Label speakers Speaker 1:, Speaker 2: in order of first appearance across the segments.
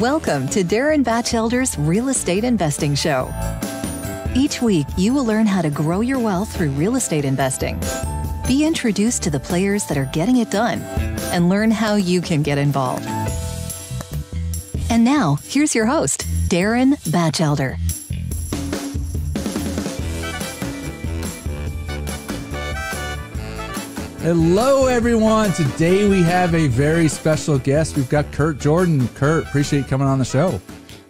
Speaker 1: Welcome to Darin Batchelder's Real Estate Investing Show. Each week, you will learn how to grow your wealth through real estate investing. Be introduced to the players that are getting it done and learn how you can get involved. And now, here's your host, Darren Batchelder.
Speaker 2: Hello, everyone. Today we have a very special guest. We've got Kurt Jordan. Kurt, appreciate you coming on the show.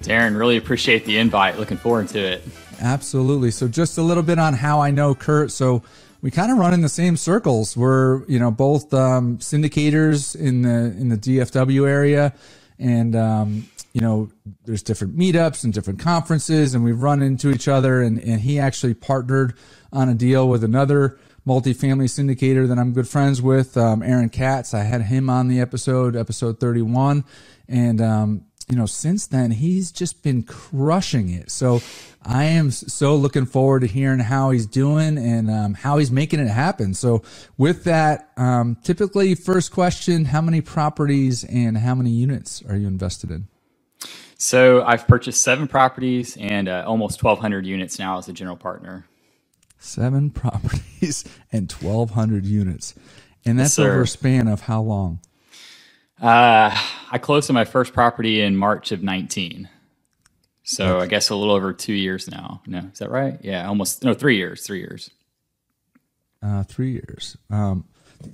Speaker 3: Darin, really appreciate the invite. Looking forward to it.
Speaker 2: Absolutely. So, just a little bit on how I know Kurt. So, we kind of run in the same circles. We're, you know, both um, syndicators in the in the DFW area, and um, you know, there's different meetups and different conferences, and we've run into each other. And, and he actually partnered on a deal with another multifamily syndicator that I'm good friends with, um, Aaron Katz. I had him on the episode, episode 31. And, um, you know, since then, he's just been crushing it. So I am so looking forward to hearing how he's doing and um, how he's making it happen. So, with that, um, typically, first question How many properties and how many units are you invested in?
Speaker 3: So, I've purchased seven properties and uh, almost 1,200 units now as a general partner
Speaker 2: seven properties and 1,200 units. And that's yes, over a span of how long?
Speaker 3: Uh, I closed on my first property in March of 19. So okay. I guess a little over two years now. No, is that right? Yeah, almost. No, three years. Three years.
Speaker 2: Uh, three years. Um,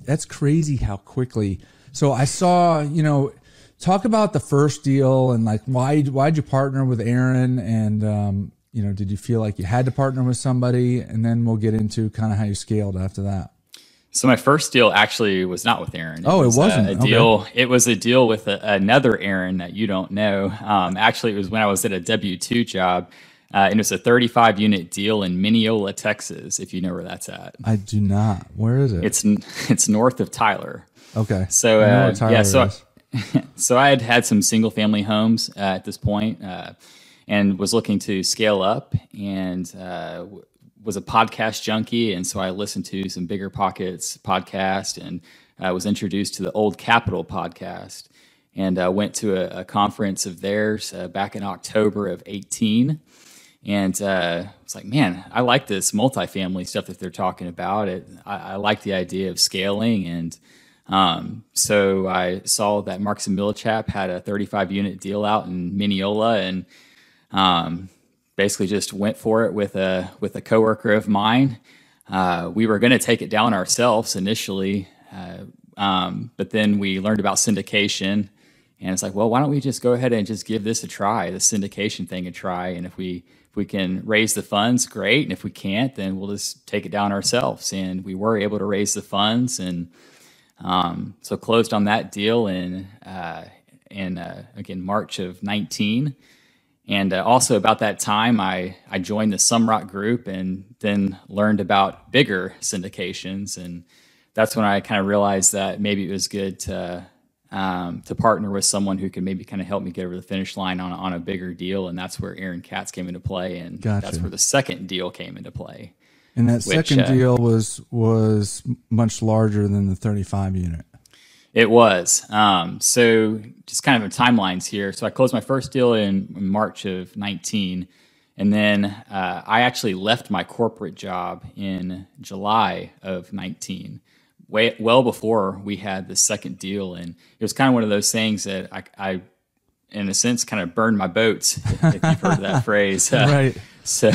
Speaker 2: that's crazy how quickly. So I saw, you know, talk about the first deal and like why why'd you partner with Aaron and um, you know, did you feel like you had to partner with somebody? And then we'll get into kind of how you scaled after that.
Speaker 3: So my first deal actually was not with Aaron.
Speaker 2: It oh, was it wasn't
Speaker 3: a, deal. Okay. It was a deal with a, another Aaron that you don't know. Um, actually, it was when I was at a W two job, uh, and it was a 35 unit deal in Mineola, Texas. If you know where that's at,
Speaker 2: I do not. Where is it?
Speaker 3: It's it's north of Tyler.
Speaker 2: Okay.
Speaker 3: So uh, yeah, so so I had had some single family homes uh, at this point. Uh, and was looking to scale up and uh, was a podcast junkie. And so I listened to some Bigger Pockets podcast and I was introduced to the Old Capital podcast and uh, went to a, a, conference of theirs uh, back in October of 18. And uh, was like, man, I like this multifamily stuff that they're talking about. It, I, I like the idea of scaling. And um, so I saw that Marcus and Millichap had a 35 unit deal out in Mineola and um, basically, just went for it with a with a coworker of mine. Uh, we were going to take it down ourselves initially, uh, um, but then we learned about syndication, and it's like, well, why don't we just go ahead and just give this a try, the syndication thing a try, and if we if we can raise the funds, great, and if we can't, then we'll just take it down ourselves. And we were able to raise the funds, and um, so closed on that deal in uh, in uh, again March of nineteen. And uh, also about that time, I, I joined the Sumrock group and then learned about bigger syndications. And that's when I kind of realized that maybe it was good to, um, to partner with someone who could maybe kind of help me get over the finish line on, on a bigger deal. And that's where Aaron Katz came into play. And gotcha. that's where the second deal came into play.
Speaker 2: And that which, second uh, deal was was much larger than the 35 unit.
Speaker 3: It was. Um, so just kind of timelines here. So I closed my first deal in March of 19. And then uh, I actually left my corporate job in July of 19, way, well before we had the second deal. And it was kind of one of those things that I, I in a sense, kind of burned my boats, if, if you've heard that phrase.
Speaker 2: Uh, right.
Speaker 3: So,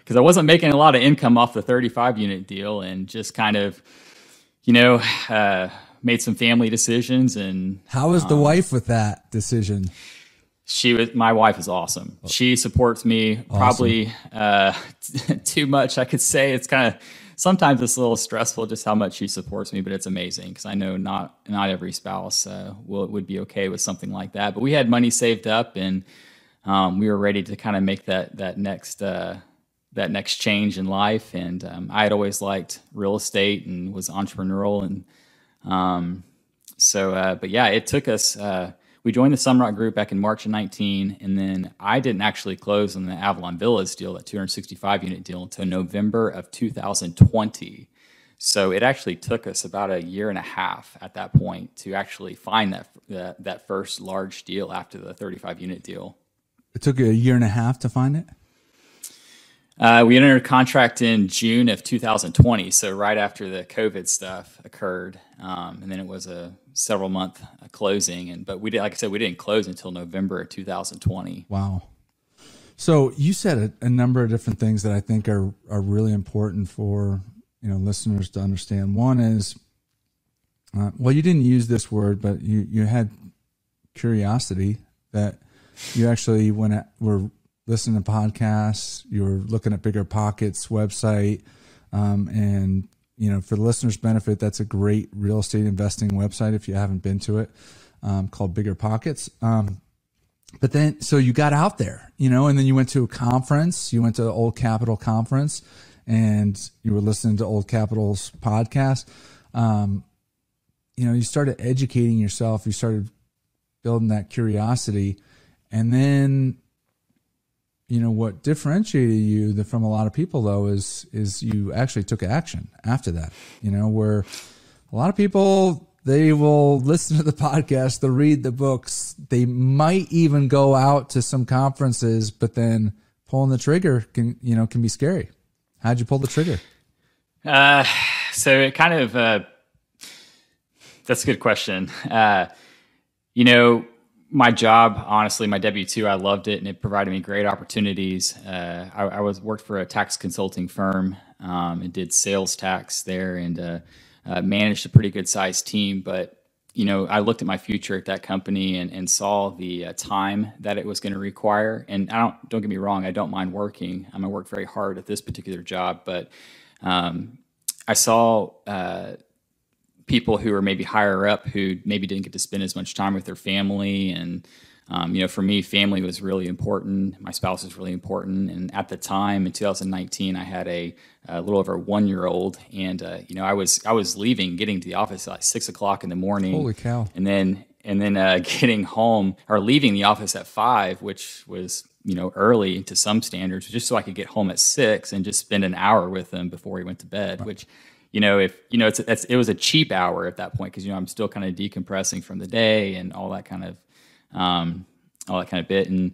Speaker 3: because I wasn't making a lot of income off the 35 unit deal and just kind of, you know, uh, made some family decisions and
Speaker 2: how was the um, wife with that decision?
Speaker 3: She was my wife is awesome. She supports me awesome. probably uh, too much i could say. It's kind of sometimes it's a little stressful just how much she supports me but it's amazing because i know not not every spouse uh, will would be okay with something like that. But we had money saved up and um, we were ready to kind of make that that next uh, that next change in life. And um, i had always liked real estate and was entrepreneurial and um, so, uh, but yeah, it took us. Uh, we joined the Sumrock Group back in March of 19, and then I didn't actually close on the Avalon Villas deal, that 265 unit deal, until November of 2020. so it actually took us about a year and a half at that point to actually find that that, that first large deal after the 35 unit deal.
Speaker 2: It took a year and a half to find it.
Speaker 3: Uh, we entered a contract in June of 2020, so right after the COVID stuff occurred, um, and then it was a several month closing. And but we did, like I said, we didn't close until November of 2020.
Speaker 2: Wow. So you said a, a number of different things that I think are are really important for you know listeners to understand. One is, uh, well, you didn't use this word, but you you had curiosity that you actually went at, were listening to podcasts, you're looking at Bigger Pockets website, um, and you know for the listeners' benefit, that's a great real estate investing website if you haven't been to it, um, called Bigger Pockets. Um, but then, so you got out there, you know, and then you went to a conference. You went to the Old Capital conference, and you were listening to Old Capital's podcast. Um, you know, you started educating yourself. You started building that curiosity, and then you know what differentiated you from a lot of people though is is you actually took action after that you know where a lot of people they will listen to the podcast they'll read the books they might even go out to some conferences but then pulling the trigger can you know can be scary. How'd you pull the trigger?
Speaker 3: Uh, so it kind of uh, that's a good question. Uh, you know my job, honestly, my W two, I loved it, and it provided me great opportunities. Uh, I, I, was worked for a tax consulting firm um, and did sales tax there, and uh, uh, managed a pretty good sized team. But you know, I looked at my future at that company and, and saw the uh, time that it was going to require. And I don't don't get me wrong, I don't mind working. I'm gonna work very hard at this particular job, but um, I saw uh, people who are maybe higher up who maybe didn't get to spend as much time with their family. And um, you know for me family was really important. My spouse was really important. And at the time in 2019 i had a, a little over one year old and uh, you know i was i was leaving getting to the office at like six o'clock in the morning.
Speaker 2: Holy cow.
Speaker 3: And then and then uh, getting home or leaving the office at five which was you know early to some standards just so i could get home at six and just spend an hour with them before he went to bed right. which you know, if you know, it's, it's it was a cheap hour at that point because you know I'm still kind of decompressing from the day and all that kind of um, all that kind of bit. And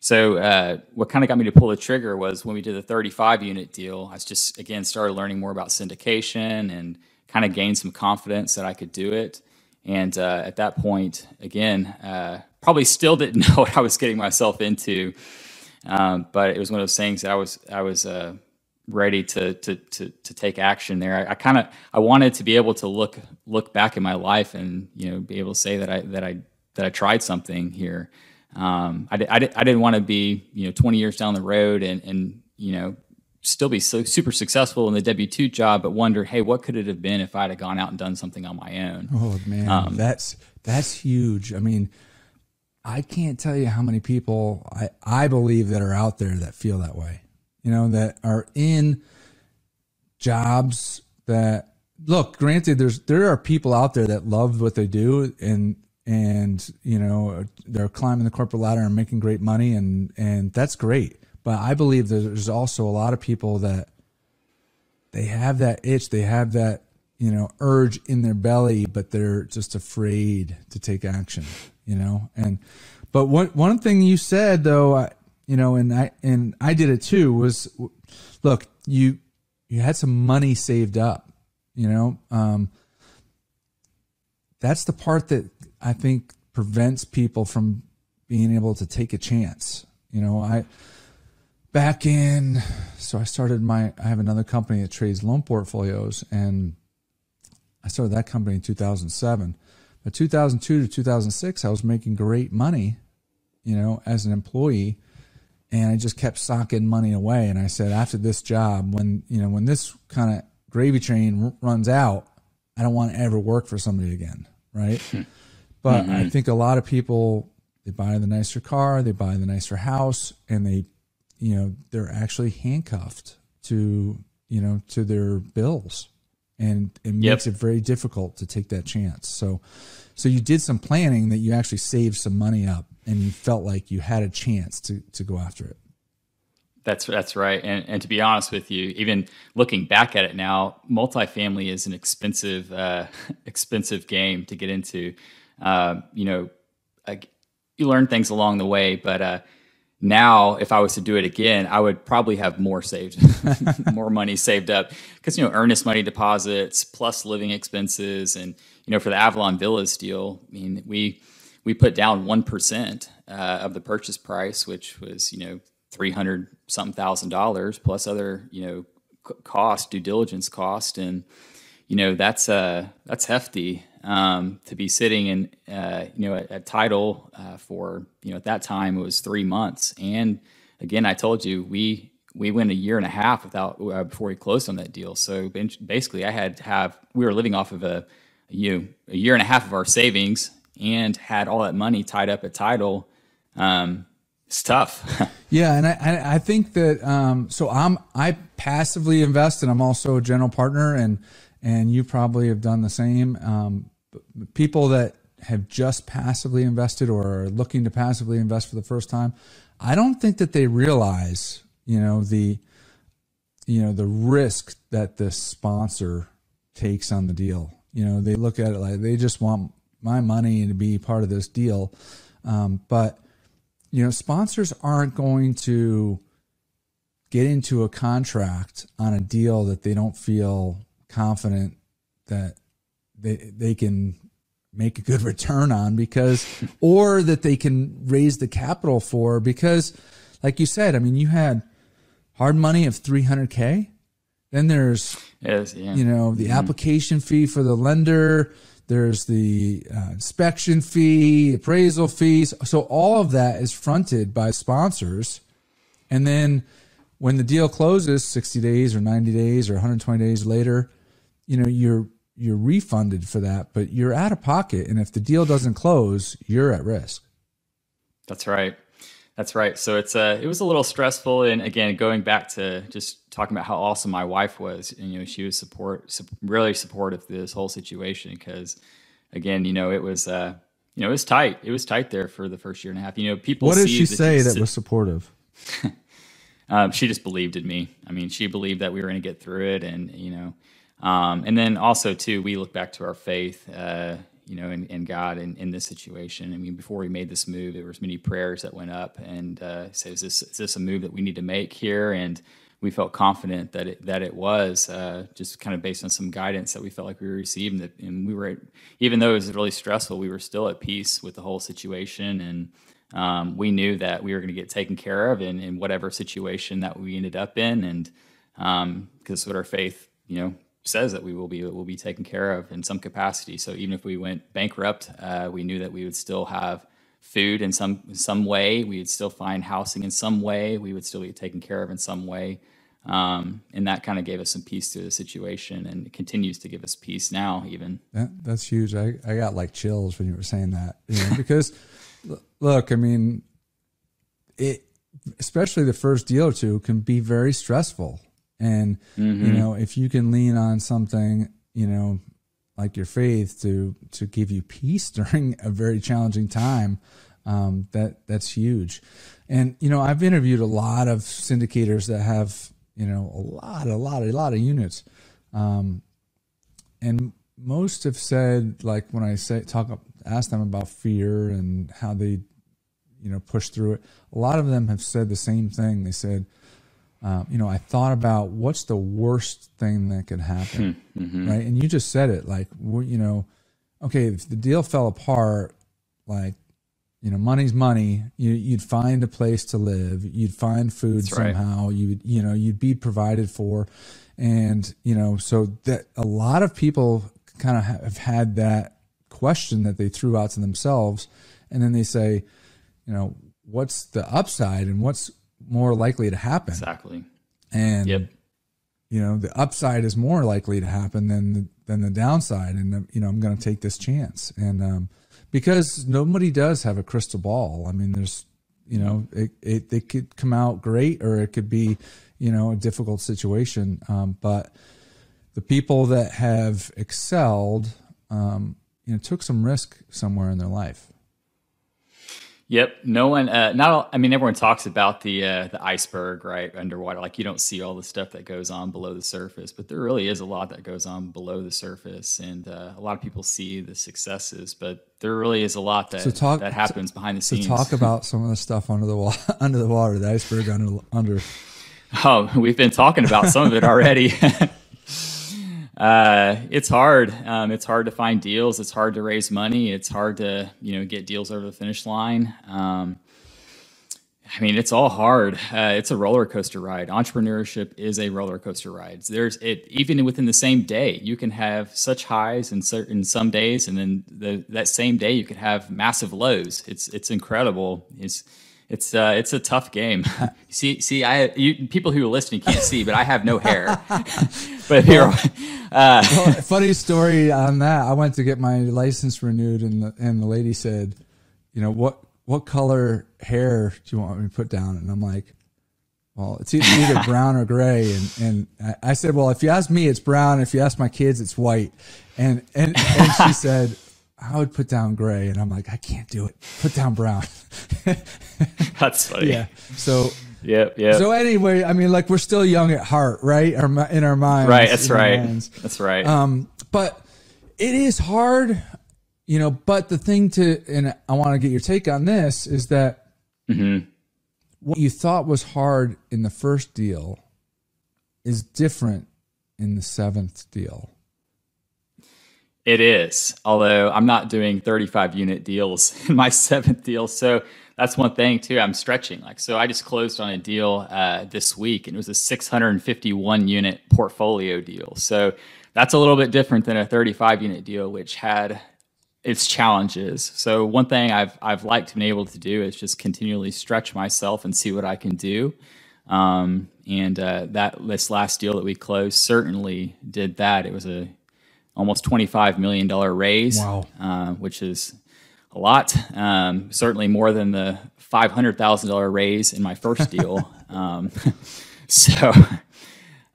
Speaker 3: so, uh, what kind of got me to pull the trigger was when we did the 35 unit deal. I just again started learning more about syndication and kind of gained some confidence that I could do it. And uh, at that point, again, uh, probably still didn't know what I was getting myself into. Um, but it was one of those things that I was I was uh, ready to to to, to take action there. I, I kind of I wanted to be able to look look back in my life and you know be able to say that I that I that I tried something here. Um, I, I, I didn't want to be you know 20 years down the road and and you know still be so super successful in the W two job, but wonder, hey, what could it have been if I'd have gone out and done something on my own?
Speaker 2: Oh man, um, that's that's huge. I mean, I can't tell you how many people I I believe that are out there that feel that way you know, that are in jobs that look, granted, there's there are people out there that love what they do and and you know they're climbing the corporate ladder and making great money and and that's great. But I believe there's also a lot of people that they have that itch, they have that you know urge in their belly, but they're just afraid to take action. You know, and but one one thing you said though, you know, and I and I did it too. Was look, you you had some money saved up, you know. Um, that's the part that I think prevents people from being able to take a chance. You know, I back in so I started my I have another company that trades loan portfolios and I started that company in 2007. But 2002 to 2006 I was making great money, you know, as an employee and I just kept socking money away. And I said, after this job, when you know when this kind of gravy train r- runs out, I don't want to ever work for somebody again, right? Hmm. but mm-hmm. I think a lot of people they buy the nicer car, they buy the nicer house, and they, you know, they're actually handcuffed to you know to their bills, and it makes yep. it very difficult to take that chance. So, so you did some planning that you actually saved some money up and you felt like you had a chance to to go after it.
Speaker 3: That's that's right. And and to be honest with you, even looking back at it now, multifamily is an expensive uh, expensive game to get into. Uh, you know, you learn things along the way, but uh, now if I was to do it again, I would probably have more saved, more money saved up because you know earnest money deposits plus living expenses, and you know for the Avalon Villas deal, I mean we we put down one percent uh, of the purchase price, which was you know three hundred something thousand dollars plus other you know cost, due diligence cost, and you know that's uh that's hefty um, to be sitting in uh, you know at, at title uh, for you know at that time it was three months, and again I told you we we went a year and a half without uh, before we closed on that deal. So basically, I had to have we were living off of a you know, a year and a half of our savings and had all that money tied up at title. Um, it's tough.
Speaker 2: yeah, and I I think that um, so I'm I passively invest and I'm also a general partner and and you probably have done the same. Um, people that have just passively invested or are looking to passively invest for the first time, I don't think that they realize you know the you know the risk that the sponsor takes on the deal. You know they look at it like they just want my money to be part of this deal, um, but you know, sponsors aren't going to get into a contract on a deal that they don't feel confident that they they can make a good return on because or that they can raise the capital for because like you said, I mean, you had hard money of 300k. Then there's
Speaker 3: yes, yeah.
Speaker 2: you know, the mm-hmm. application fee for the lender, there's the uh, inspection fee, appraisal fees. So all of that is fronted by sponsors. And then when the deal closes 60 days or 90 days or 120 days later, you know, you're you're refunded for that, but you're out of pocket and if the deal doesn't close, you're at risk.
Speaker 3: That's right. That's right. So it's uh, it was a little stressful, and again, going back to just talking about how awesome my wife was, and you know, she was support, su- really supportive of this whole situation because, again, you know, it was uh, you know, it was tight. It was tight there for the first year and a half. You know, people.
Speaker 2: What did she say that was supportive?
Speaker 3: um, she just believed in me. I mean, she believed that we were going to get through it, and you know, um, and then also too, we look back to our faith. Uh, you know, and, in God in, in this situation. I mean, before we made this move, there was many prayers that went up and uh, said, is this, is this a move that we need to make here? And we felt confident that it, that it was uh, just kind of based on some guidance that we felt like we received. And, and we were, even though it was really stressful, we were still at peace with the whole situation. And um, we knew that we were going to get taken care of in, in whatever situation that we ended up in. And because um, what our faith, you know, says that we will be will be taken care of in some capacity. So even if we went bankrupt, uh, we knew that we would still have food in some some way. We would still find housing in some way. We would still be taken care of in some way. Um, and that kind of gave us some peace to the situation, and it continues to give us peace now. Even
Speaker 2: that, that's huge. I, I got like chills when you were saying that, you know, because look, I mean, it especially the first deal or two can be very stressful and mm-hmm. you know, if you can lean on something, you know, like your faith to to give you peace during a very challenging time, um, that that's huge. And you know, I've interviewed a lot of syndicators that have you know a lot, a lot, a lot of units, um, and most have said like when I say talk ask them about fear and how they you know push through it. A lot of them have said the same thing. They said um, you know, I thought about what's the worst thing that could happen, hmm, mm-hmm. right? And you just said it, like, you know, okay, if the deal fell apart, like, you know, money's money. You, would find a place to live. You'd find food That's somehow. Right. You you know, you'd be provided for, and you know, so that a lot of people kind of have had that question that they threw out to themselves, and then they say, you know, what's the upside and what's more likely to happen.
Speaker 3: Exactly.
Speaker 2: And yep. you know, the upside is more likely to happen than the, than the downside. And you know, I'm going to take this chance. And um, because nobody does have a crystal ball. I mean, there's you know, it, it it could come out great or it could be you know a difficult situation. Um, but the people that have excelled, um, you know, took some risk somewhere in their life.
Speaker 3: Yep. No one. Uh, not. All, I mean, everyone talks about the uh, the iceberg, right, underwater. Like you don't see all the stuff that goes on below the surface, but there really is a lot that goes on below the surface, and uh, a lot of people see the successes, but there really is a lot that so talk, that happens so, behind the scenes.
Speaker 2: So talk about some of the stuff under the water, under the water, the iceberg under under.
Speaker 3: Oh, we've been talking about some of it already. uh, it's hard. Um, it's hard to find deals. It's hard to raise money. It's hard to you know get deals over the finish line. Um, I mean, it's all hard. Uh, it's a roller coaster ride. Entrepreneurship is a roller coaster ride. There's it even within the same day. You can have such highs in certain some days, and then the, that same day you can have massive lows. It's it's incredible. It's it's uh, it's a tough game. see, see, I you, people who are listening can't see, but I have no hair. but here,
Speaker 2: uh, well, funny story on that. I went to get my license renewed, and the, and the lady said, "You know what? What color hair do you want me to put down?" And I'm like, "Well, it's either brown or gray." And and I said, "Well, if you ask me, it's brown. If you ask my kids, it's white." And and and she said. I would put down gray, and I'm like, I can't do it. Put down brown.
Speaker 3: That's funny.
Speaker 2: Yeah. So.
Speaker 3: Yep. Yeah.
Speaker 2: So anyway, I mean, like we're still young at heart, right? Our, in our minds.
Speaker 3: Right. That's right. That's right.
Speaker 2: Um, but it is hard, you know. But the thing to, and I want to get your take on this, is that mm-hmm. what you thought was hard in the first deal is different in the seventh deal.
Speaker 3: It is, although I'm not doing 35 unit deals in my seventh deal. So that's one thing too. I'm stretching. Like, so I just closed on a deal uh, this week and it was a 651 unit portfolio deal. So that's a little bit different than a 35 unit deal, which had its challenges. So one thing I've, I've liked been able to do is just continually stretch myself and see what I can do. Um, and uh, that this last deal that we closed certainly did that. It was a almost $25 million raise,
Speaker 2: wow.
Speaker 3: uh, which is a lot. Um, certainly more than the $500,000 raise in my first deal. um, so,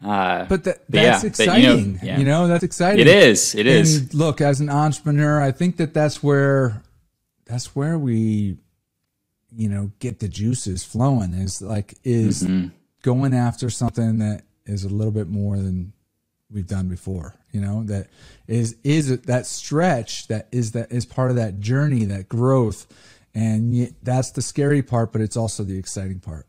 Speaker 2: uh, but that, that's yeah, exciting. But, you, know, yeah. you, know, that's exciting.
Speaker 3: It is. It is.
Speaker 2: And look, as an entrepreneur, I think that that's where, that's where we, you know, get the juices flowing is like, is mm-hmm. going after something that is a little bit more than we've done before you know that is is that stretch that is that is part of that journey that growth. And that's the scary part but it's also the exciting part.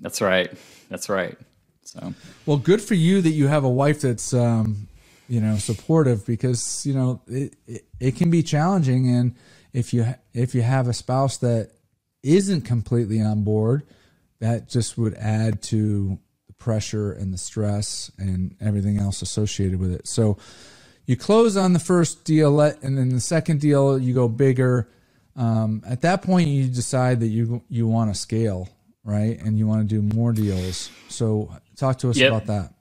Speaker 3: That's right. That's right. So.
Speaker 2: Well good for you that you have a wife that's um you know supportive because you know it, it, it can be challenging. And if you if you have a spouse that isn't completely on board that just would add to pressure and the stress and everything else associated with it. So you close on the first deal, and then the second deal you go bigger. Um, at that point, you decide that you you want to scale, right, and you want to do more deals. So talk to us yep. about that.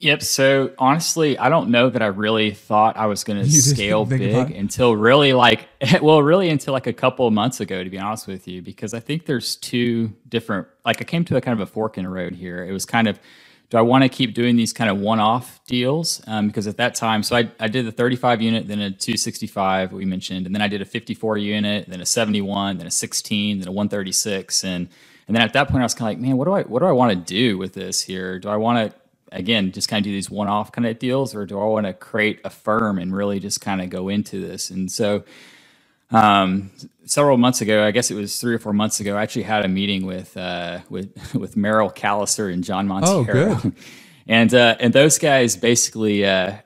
Speaker 3: Yep. So honestly, I don't know that I really thought I was going to scale big until really like, well, really until like a couple of months ago, to be honest with you, because I think there's two different, like I came to a kind of a fork in the road here. It was kind of, do I want to keep doing these kind of one-off deals? Um, because at that time, so I, I did the 35 unit, then a 265 we mentioned, and then I did a 54 unit, then a 71, then a 16, then a 136, and and then at that point I was kind of like, man, what do I what do I want to do with this here? Do I want to again just kind of do these one-off kind of deals or do i want to create a firm and really just kind of go into this? And so um, several months ago i guess it was three or four months ago i actually had a meeting with uh, with with merrill callister and john montero
Speaker 2: oh, good.
Speaker 3: and uh, and those guys basically uh,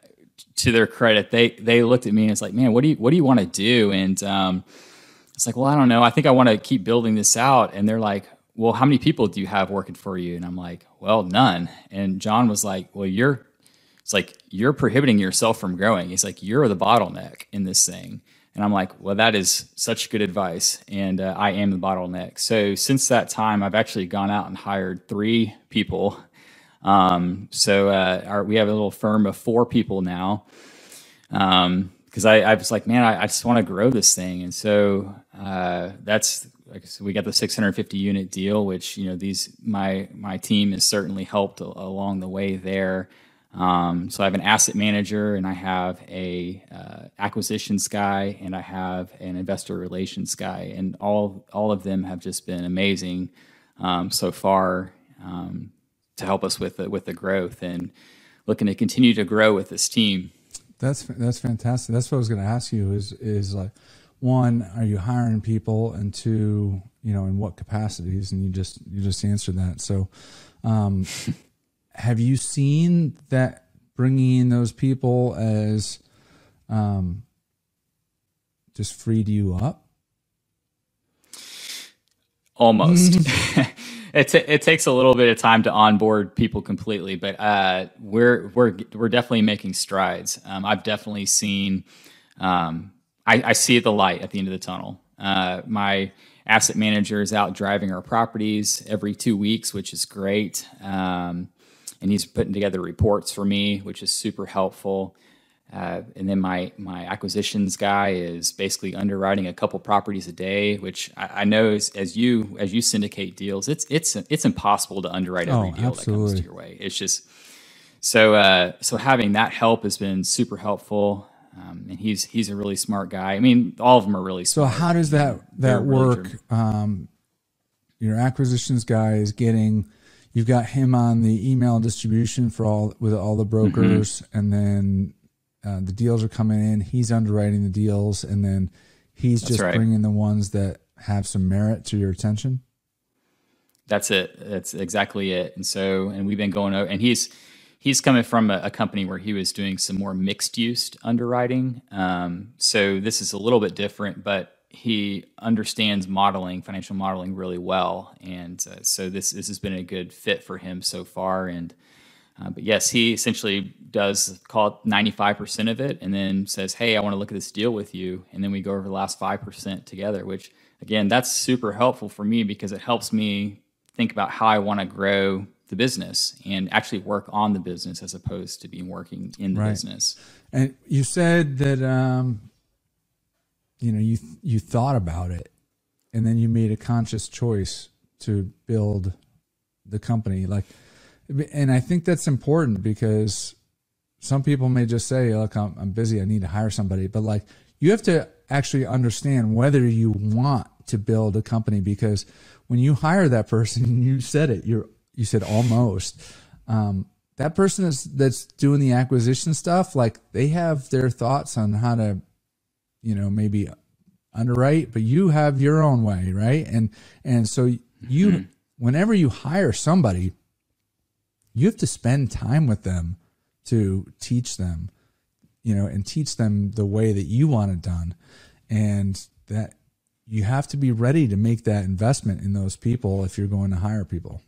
Speaker 3: to their credit they they looked at me and it's like man what do you what do you want to do? And um, it's like well i don't know. I think i want to keep building this out. And they're like well, how many people do you have working for you? And I'm like, well, none. And John was like, well, you're, it's like, you're prohibiting yourself from growing. He's like, you're the bottleneck in this thing. And I'm like, well, that is such good advice. And uh, I am the bottleneck. So since that time, I've actually gone out and hired three people. Um, so uh, our, we have a little firm of four people now. Um, because I, I was like, man, I, I just want to grow this thing. And so uh, that's like said, we got the 650 unit deal, which you know these my my team has certainly helped a, along the way there. Um, so I have an asset manager, and I have a uh, acquisitions guy, and I have an investor relations guy, and all all of them have just been amazing um, so far um, to help us with the, with the growth and looking to continue to grow with this team.
Speaker 2: That's that's fantastic. That's what I was going to ask you. Is is like one, are you hiring people, and two, you know, in what capacities? And you just you just answered that. So. Um, have you seen that bringing in those people as um, just freed you up?
Speaker 3: Almost. it, t- it takes a little bit of time to onboard people completely, but uh, we're we're we're definitely making strides. Um, I've definitely seen. Um, I, I, see the light at the end of the tunnel. Uh, my asset manager is out driving our properties every two weeks, which is great. Um, and he's putting together reports for me, which is super helpful. Uh, and then my my acquisitions guy is basically underwriting a couple properties a day, which I, I know as, as, you as you syndicate deals, it's it's it's impossible to underwrite every oh, deal absolutely. that comes to your way. It's just so uh, so having that help has been super helpful. Um, and he's he's a really smart guy. I mean, all of them are really smart.
Speaker 2: So how does that that work? Really um, your acquisitions guy is getting you've got him on the email distribution for all with all the brokers, mm-hmm. and then uh, the deals are coming in. He's underwriting the deals, and then he's That's just right. bringing the ones that have some merit to your attention.
Speaker 3: That's it. That's exactly it. And so, and we've been going over, and he's he's coming from a, a company where he was doing some more mixed use underwriting. Um, so this is a little bit different, but he understands modeling, financial modeling, really well, and uh, so this this has been a good fit for him so far. And uh, but yes, he essentially does call ninety five percent of it, and then says, "Hey, I want to look at this deal with you," and then we go over the last five percent together. Which again, that's super helpful for me because it helps me think about how I want to grow the business and actually work on the business as opposed to being working in the right. business.
Speaker 2: And you said that um, you know you you thought about it and then you made a conscious choice to build the company like and i think that's important because some people may just say look i'm, I'm busy i need to hire somebody but like you have to actually understand whether you want to build a company because when you hire that person you said it you're you said almost um, that person is that's doing the acquisition stuff like they have their thoughts on how to you know, maybe underwrite, but you have your own way, right? And and so you mm-hmm. whenever you hire somebody, you have to spend time with them to teach them, you know, and teach them the way that you want it done. And that you have to be ready to make that investment in those people if you're going to hire people.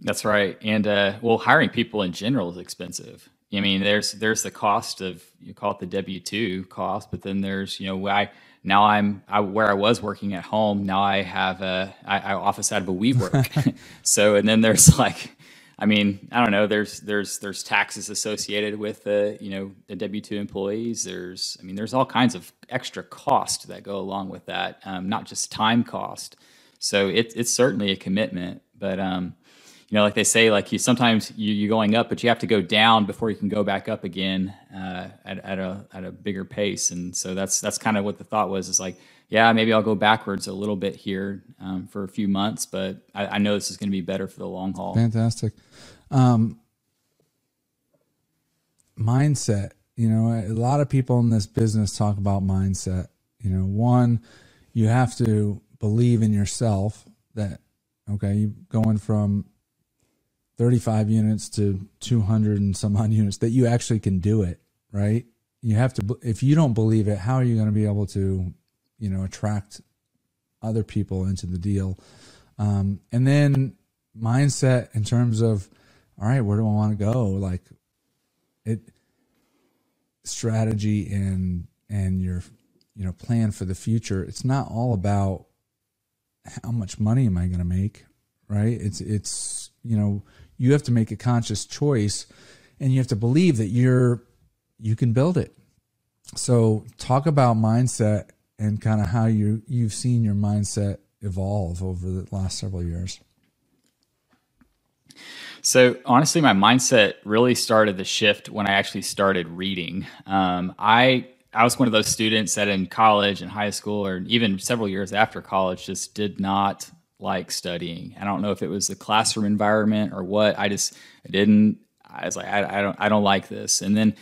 Speaker 3: That's right. And uh, well, hiring people in general is expensive. I mean, there's there's the cost of you call it the W two cost, but then there's you know I now I'm I, where I was working at home. Now I have a I, I office out of a WeWork. so and then there's like, I mean I don't know. There's there's there's taxes associated with the you know the W two employees. There's I mean there's all kinds of extra cost that go along with that, um, not just time cost. So it, it's certainly a commitment, but um, you know, like they say, like you sometimes you, you're going up, but you have to go down before you can go back up again uh, at, at a at a bigger pace. And so that's that's kind of what the thought was. Is like, yeah, maybe I'll go backwards a little bit here um, for a few months, but I, I know this is going to be better for the long haul.
Speaker 2: Fantastic. Um, mindset. You know, a lot of people in this business talk about mindset. You know, one, you have to believe in yourself that okay, you going from 35 units to 200 and some odd units that you actually can do it, right? You have to, if you don't believe it, how are you going to be able to, you know, attract other people into the deal? Um, and then mindset in terms of, all right, where do I want to go? Like it, strategy and, and your, you know, plan for the future. It's not all about how much money am I going to make, right? It's, it's, you know, you have to make a conscious choice and you have to believe that you're you can build it so talk about mindset and kind of how you you've seen your mindset evolve over the last several years
Speaker 3: So honestly, my mindset really started the shift when I actually started reading. Um, I I was one of those students that in college and high school, or even several years after college, just did not like studying. I don't know if it was the classroom environment or what. I just I didn't. I was like, I, I don't I don't like this. And then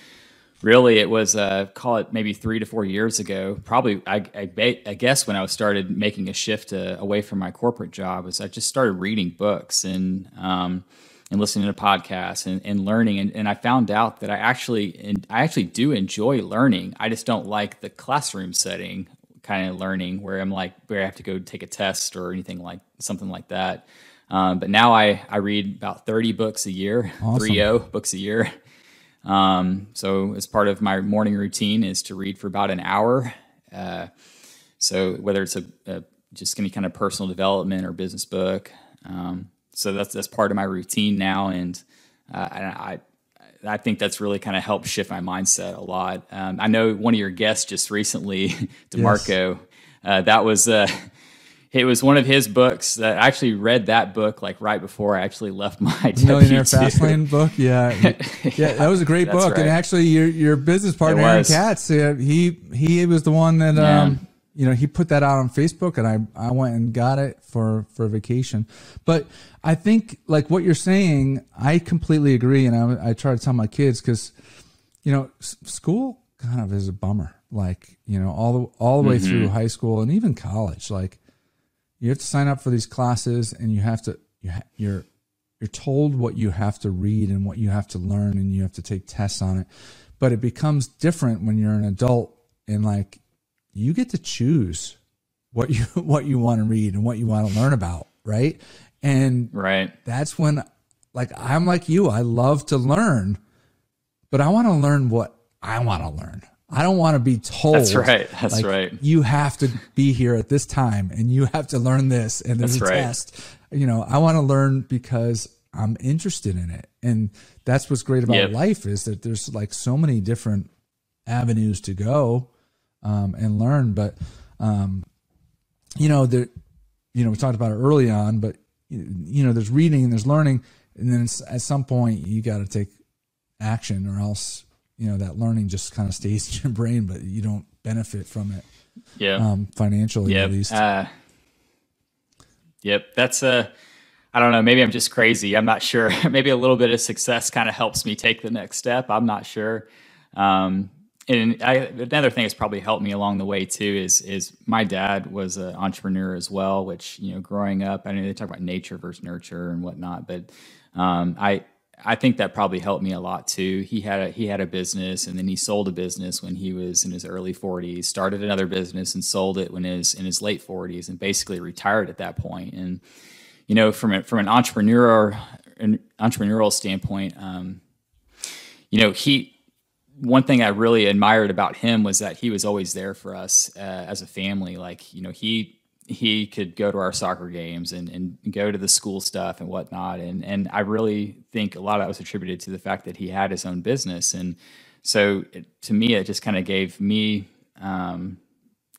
Speaker 3: really it was uh, call it maybe three to four years ago probably i, I, I guess when i started making a shift uh, away from my corporate job was i just started reading books and um, and listening to podcasts and, and learning and, and i found out that i actually and i actually do enjoy learning i just don't like the classroom setting kind of learning where i'm like where i have to go take a test or anything like something like that um, but now I, I read about 30 books a year, awesome. 30 books a year. Um, so as part of my morning routine is to read for about an hour. Uh, so whether it's a, a, just any kind of personal development or business book, um, so that's that's part of my routine now, and uh, I, I think that's really kind of helped shift my mindset a lot. Um, I know one of your guests just recently, DeMarco, yes. uh, that was uh, it was one of his books that I actually read that book like right before I actually left my
Speaker 2: Millionaire Fastlane book. Yeah, yeah, that was a great book. Right. And actually, your your business partner Aaron Katz, he he was the one that yeah. um, you know he put that out on Facebook, and I I went and got it for for vacation. But I think like what you're saying, I completely agree, and I I try to tell my kids because you know school kind of is a bummer. Like you know all the all the way mm-hmm. through high school and even college, like you have to sign up for these classes and you have to you ha- you're you're told what you have to read and what you have to learn and you have to take tests on it but it becomes different when you're an adult and like you get to choose what you what you want to read and what you want to learn about right and
Speaker 3: right
Speaker 2: that's when like i'm like you i love to learn but i want to learn what i want to learn I don't want to be told.
Speaker 3: That's right. That's like, right.
Speaker 2: You have to be here at this time and you have to learn this and there's that's a right. test. You know, I want to learn because I'm interested in it. And that's what's great about yep. life is that there's like so many different avenues to go um, and learn. But, um, you know, there, you know, we talked about it early on, but, you know, there's reading and there's learning. And then at some point you got to take action or else you know that learning just kind of stays in your brain, but you don't benefit from it.
Speaker 3: Yeah,
Speaker 2: um, financially yep. at least. Uh,
Speaker 3: yep, that's a. Uh, don't know. Maybe I'm just crazy. I'm not sure. maybe a little bit of success kind of helps me take the next step. I'm not sure. Um, and I, another thing that's probably helped me along the way too is is my dad was an entrepreneur as well. Which you know, growing up, I know they talk about nature versus nurture and whatnot, but um, I I think that probably helped me a lot too. He had a he had a business and then he sold a business when he was in his early 40s, started another business and sold it when he was in his late 40s and basically retired at that point. And you know, from a, from an entrepreneur an entrepreneurial standpoint, um, you know, he one thing I really admired about him was that he was always there for us uh, as a family. Like, you know, he he could go to our soccer games and, and go to the school stuff and whatnot. And, and I really think a lot of that was attributed to the fact that he had his own business. And so it, to me, it just kind of gave me um,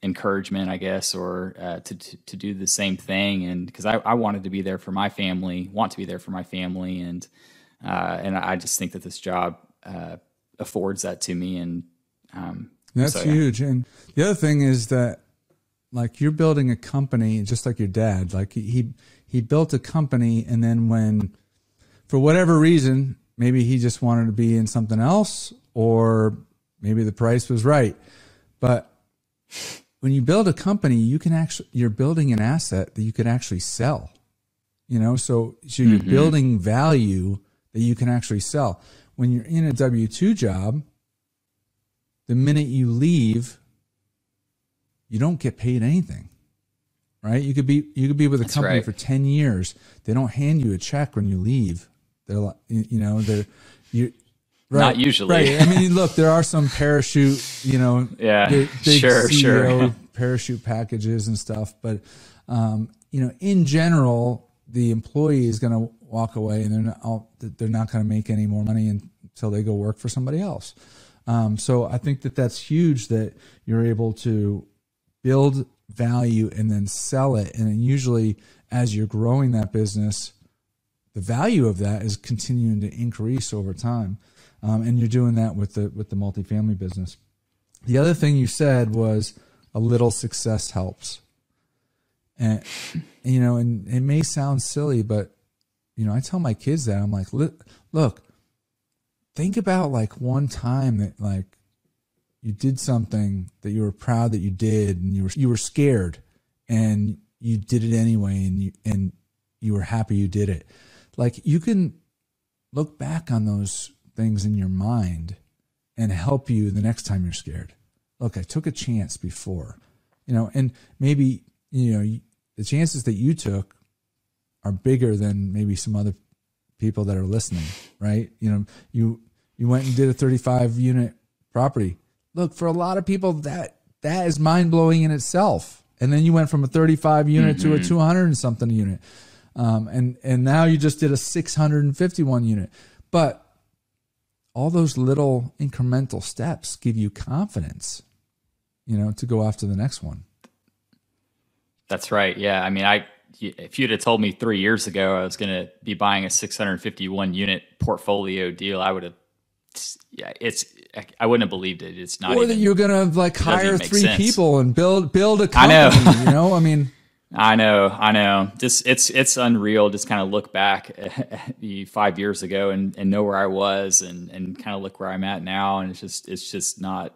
Speaker 3: encouragement, I guess, or uh, to, to, to, do the same thing. And because I, I wanted to be there for my family, want to be there for my family. And, uh, and I just think that this job uh, affords that to me. And um,
Speaker 2: that's so, yeah. huge. And the other thing is that like you're building a company just like your dad like he he built a company and then when for whatever reason maybe he just wanted to be in something else or maybe the price was right but when you build a company you can actually you're building an asset that you can actually sell you know so so you're mm-hmm. building value that you can actually sell when you're in a w2 job the minute you leave you don't get paid anything. Right? You could be you could be with a That's company right. for 10 years. They don't hand you a check when you leave. They're like you know, they're you
Speaker 3: Right, Not usually.
Speaker 2: Right. I mean, look, there are some parachute, you know,
Speaker 3: yeah, big, big sure, CEO sure.
Speaker 2: parachute packages and stuff. But, um, you know, in general, the employee is going to walk away and they're not, they're not going to make any more money until they go work for somebody else. Um, so I think that that's huge that you're able to build value and then sell it. And usually, as you're growing that business, the value of that is continuing to increase over time. Um, and you're doing that with the with the multifamily business. The other thing you said was a little success helps. And you know, and it may sound silly, but you know, I tell my kids that I'm like, look, think about like one time that like you did something that you were proud that you did and you were you were scared and you did it anyway and you and you were happy you did it. Like you can look back on those things in your mind and help you the next time you're scared. Look, I took a chance before. You know, and maybe, you know, the chances that you took are bigger than maybe some other people that are listening, right? You know, you you went and did a 35 unit property. Look, for a lot of people that that is mind-blowing in itself. And then you went from a 35 unit mm-hmm. to a mm-hmm. 200 and something unit. Um, and and now you just did a 651 unit. But all those little incremental steps give you confidence, you know, to go after the next one.
Speaker 3: That's right. Yeah. I mean, I if you'd have told me three years ago I was going to be buying a 651 unit portfolio deal, I would have. Yeah, it's. I wouldn't have believed it. It's not.
Speaker 2: Or
Speaker 3: even,
Speaker 2: that you're going to like hire three sense. people and build build a company. I know. you know, I mean.
Speaker 3: I know, I know. Just it's it's unreal. Just kind of look back five years ago and, and know where I was and and kind of look where I'm at now, and it's just it's just not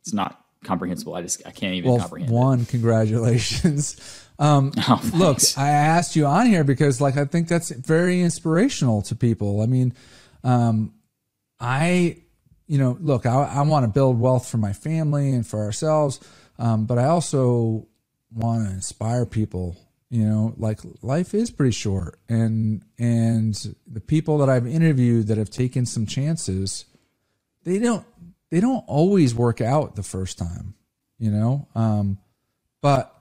Speaker 3: it's not comprehensible. I just I can't even
Speaker 2: well,
Speaker 3: comprehend.
Speaker 2: One,
Speaker 3: it.
Speaker 2: congratulations. Um, oh, look, I asked you on here because, like, I think that's very inspirational to people. I mean, um, I, you know, look, I, I want to build wealth for my family and for ourselves, um, but I also want to inspire people. You know, like life is pretty short, and and the people that I've interviewed that have taken some chances, they don't they don't always work out the first time. You know, um, but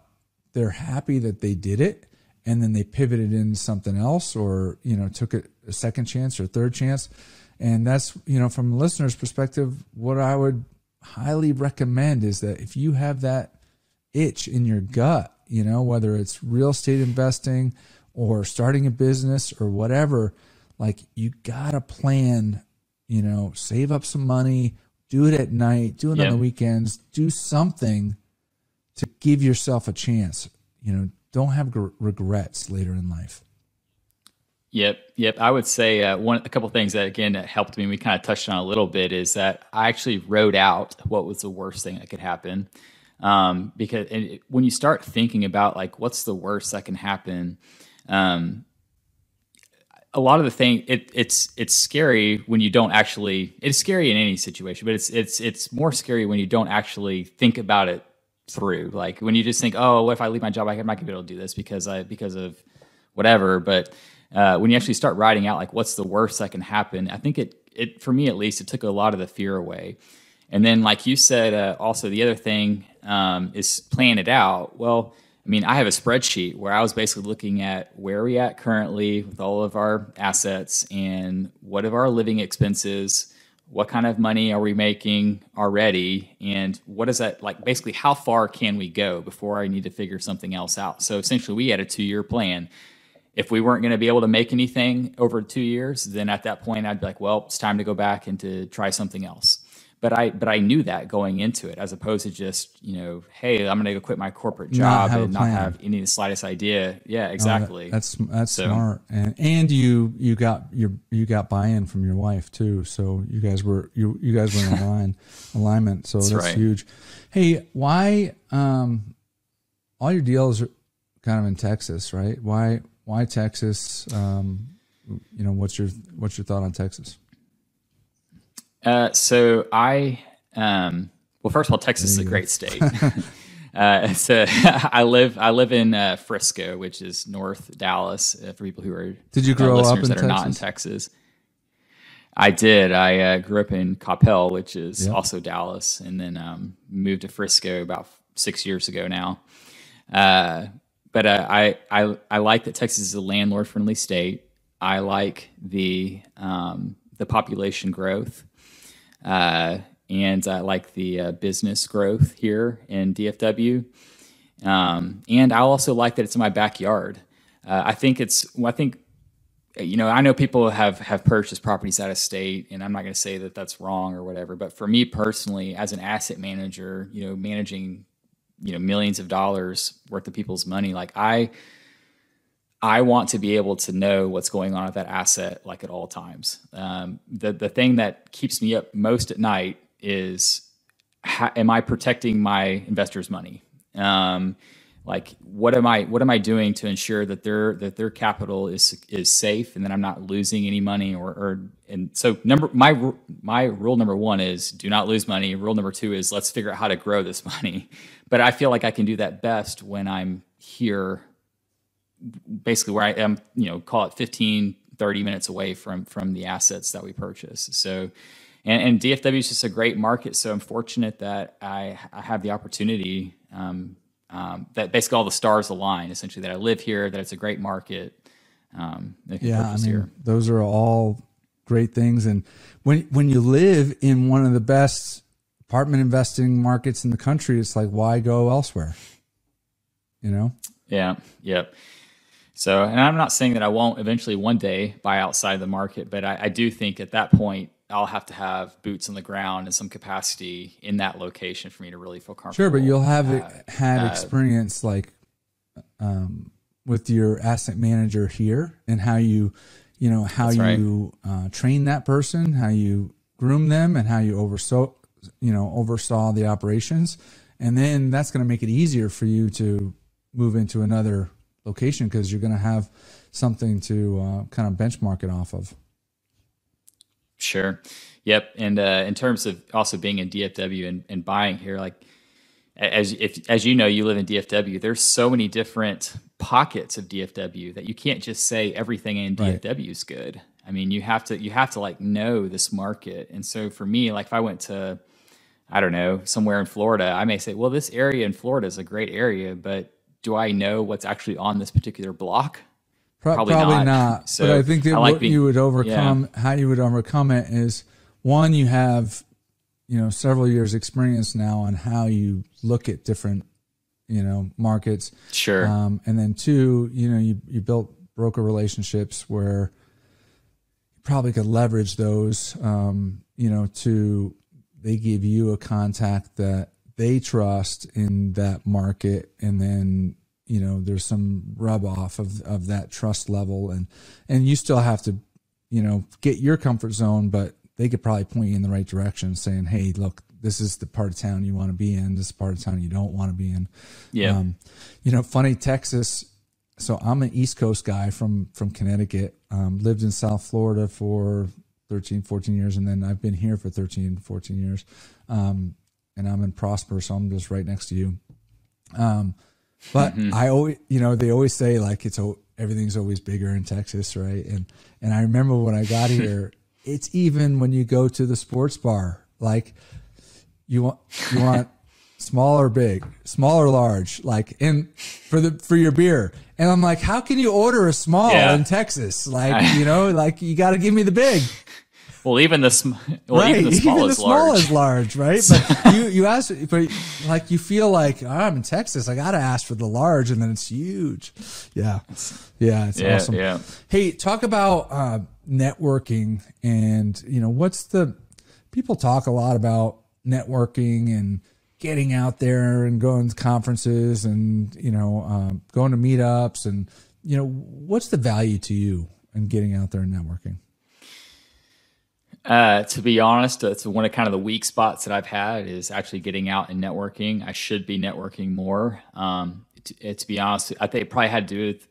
Speaker 2: they're happy that they did it and then they pivoted into something else or you know took a, a second chance or third chance and that's you know from a listener's perspective what i would highly recommend is that if you have that itch in your gut you know whether it's real estate investing or starting a business or whatever like you gotta plan you know save up some money do it at night do it on the weekends do something to give yourself a chance. You know, don't have gr- regrets later in life.
Speaker 3: Yep, yep. I would say uh, one a couple things that again that helped me. We kind of touched on a little bit is that I actually wrote out what was the worst thing that could happen. Um, because it, when you start thinking about like what's the worst that can happen, um, a lot of the thing it, it's it's scary when you don't actually. It's scary in any situation, but it's it's it's more scary when you don't actually think about it through. Like when you just think, oh, what if I leave my job? I'm not gonna be able to do this because I because of whatever. But uh, when you actually start writing out like what's the worst that can happen, I think it it for me at least it took a lot of the fear away. And then like you said, uh, also the other thing um, is plan it out. Well, I mean, I have a spreadsheet where I was basically looking at where we at currently with all of our assets and what are our living expenses what kind of money are we making already and what is that like basically how far can we go before i need to figure something else out? So essentially we had a two year plan. If we weren't going to be able to make anything over two years then at that point i'd be like well it's time to go back and to try something else but I but I knew that going into it, as opposed to just you know, hey, I'm going to go quit my corporate job not and not have any the slightest idea. Yeah, exactly.
Speaker 2: that, that's that's so, smart, and and you you got your you got buy-in from your wife too. So you guys were you you guys were in line alignment. So that's, that's right. huge. Hey, why um, all your deals are kind of in Texas, right? Why why Texas? Um, you know, what's your what's your thought on Texas?
Speaker 3: Uh, so I, um, well, first of all, Texas is a great state. uh, so I live I live in uh, Frisco, which is North Dallas. Uh, for people who are
Speaker 2: did you grow up in
Speaker 3: that
Speaker 2: Texas?
Speaker 3: are not in Texas? I did. I uh, grew up in Coppell, which is yep. also Dallas, and then um, moved to Frisco about six years ago now. Uh, but I, I I like that Texas is a landlord friendly state. I like the um, the population growth. Uh, and I like the uh, business growth here in DFW. Um, and I also like that it's in my backyard. Uh, I think it's, I think you know, I know people have have purchased properties out of state, and I'm not going to say that that's wrong or whatever. But for me personally, as an asset manager, you know, managing you know millions of dollars worth of people's money, like I I want to be able to know what's going on with that asset, like at all times. Um, the the thing that keeps me up most at night is, am I protecting my investors' money? Um, like what am i what am i doing to ensure that their that their capital is is safe and that i'm not losing any money or or and so number my my rule number one is do not lose money rule number two is let's figure out how to grow this money but i feel like i can do that best when i'm here basically where i am you know call it 15 30 minutes away from from the assets that we purchase so and, and dfw is just a great market so i'm fortunate that i i have the opportunity um, um, that basically all the stars align. Essentially, that I live here, that it's a great market. Um,
Speaker 2: yeah, I mean, here. those are all great things. And when when you live in one of the best apartment investing markets in the country, it's like why go elsewhere? You know?
Speaker 3: Yeah. Yep. So, and I'm not saying that I won't eventually one day buy outside the market, but I, I do think at that point I'll have to have boots on the ground and some capacity in that location for me to really feel comfortable.
Speaker 2: Sure, but you'll have uh, had uh, experience like um, with your asset manager here and how you, you know, how you right. uh, train that person, how you groom them, and how you oversaw, you know, oversaw the operations, and then that's going to make it easier for you to move into another location because you're going to have something to uh, kind of benchmark it off of.
Speaker 3: Sure. Yep. And uh, in terms of also being in DFW and, and buying here, like as if as you know, you live in DFW. There's so many different pockets of DFW that you can't just say everything in DFW right. is good. I mean, you have to you have to like know this market. And so for me, like if I went to I don't know somewhere in Florida, I may say, well, this area in Florida is a great area, but do I know what's actually on this particular block?
Speaker 2: Probably, probably not. not. So but I think that I like what being, you would overcome, yeah. how you would overcome it is one, you have, you know, several years experience now on how you look at different, you know, markets.
Speaker 3: Sure.
Speaker 2: Um, and then two, you know, you, you built broker relationships where you probably could leverage those, um, you know, to, they give you a contact that they trust in that market and then you know there's some rub off of of that trust level and and you still have to you know get your comfort zone but they could probably point you in the right direction saying hey look this is the part of town you want to be in. This is the part of town you don't want to be in.
Speaker 3: Yeah. Um,
Speaker 2: you know funny texas so i'm an east coast guy from from connecticut. Um, lived in south florida for 13 14 years and then i've been here for 13 14 years. Um, and i'm in prosper so i'm just right next to you um, but mm-hmm. I always, you know, they always say like it's everything's always bigger in Texas, right? And and I remember when I got here, it's even when you go to the sports bar, like you want you want small or big, small or large, like in for the for your beer. And I'm like, how can you order a small yeah. in Texas? Like, you know, like you got to give me the big.
Speaker 3: Well, even the sm- well, right. even the small even the is small large.
Speaker 2: is large, right? But you you ask, but like you feel like oh, I'm in Texas, I gotta ask for the large, and then it's huge. Yeah, yeah, it's
Speaker 3: yeah,
Speaker 2: awesome.
Speaker 3: Yeah.
Speaker 2: Hey, talk about uh, networking, and you know what's the people talk a lot about networking and getting out there and going to conferences and you know um, going to meetups and you know what's the value to you in getting out there and networking
Speaker 3: uh, to be honest, it's one of kind of the weak spots that I've had is actually getting out and networking. I should be networking more. Um, to, to, be honest, I think it probably had to do with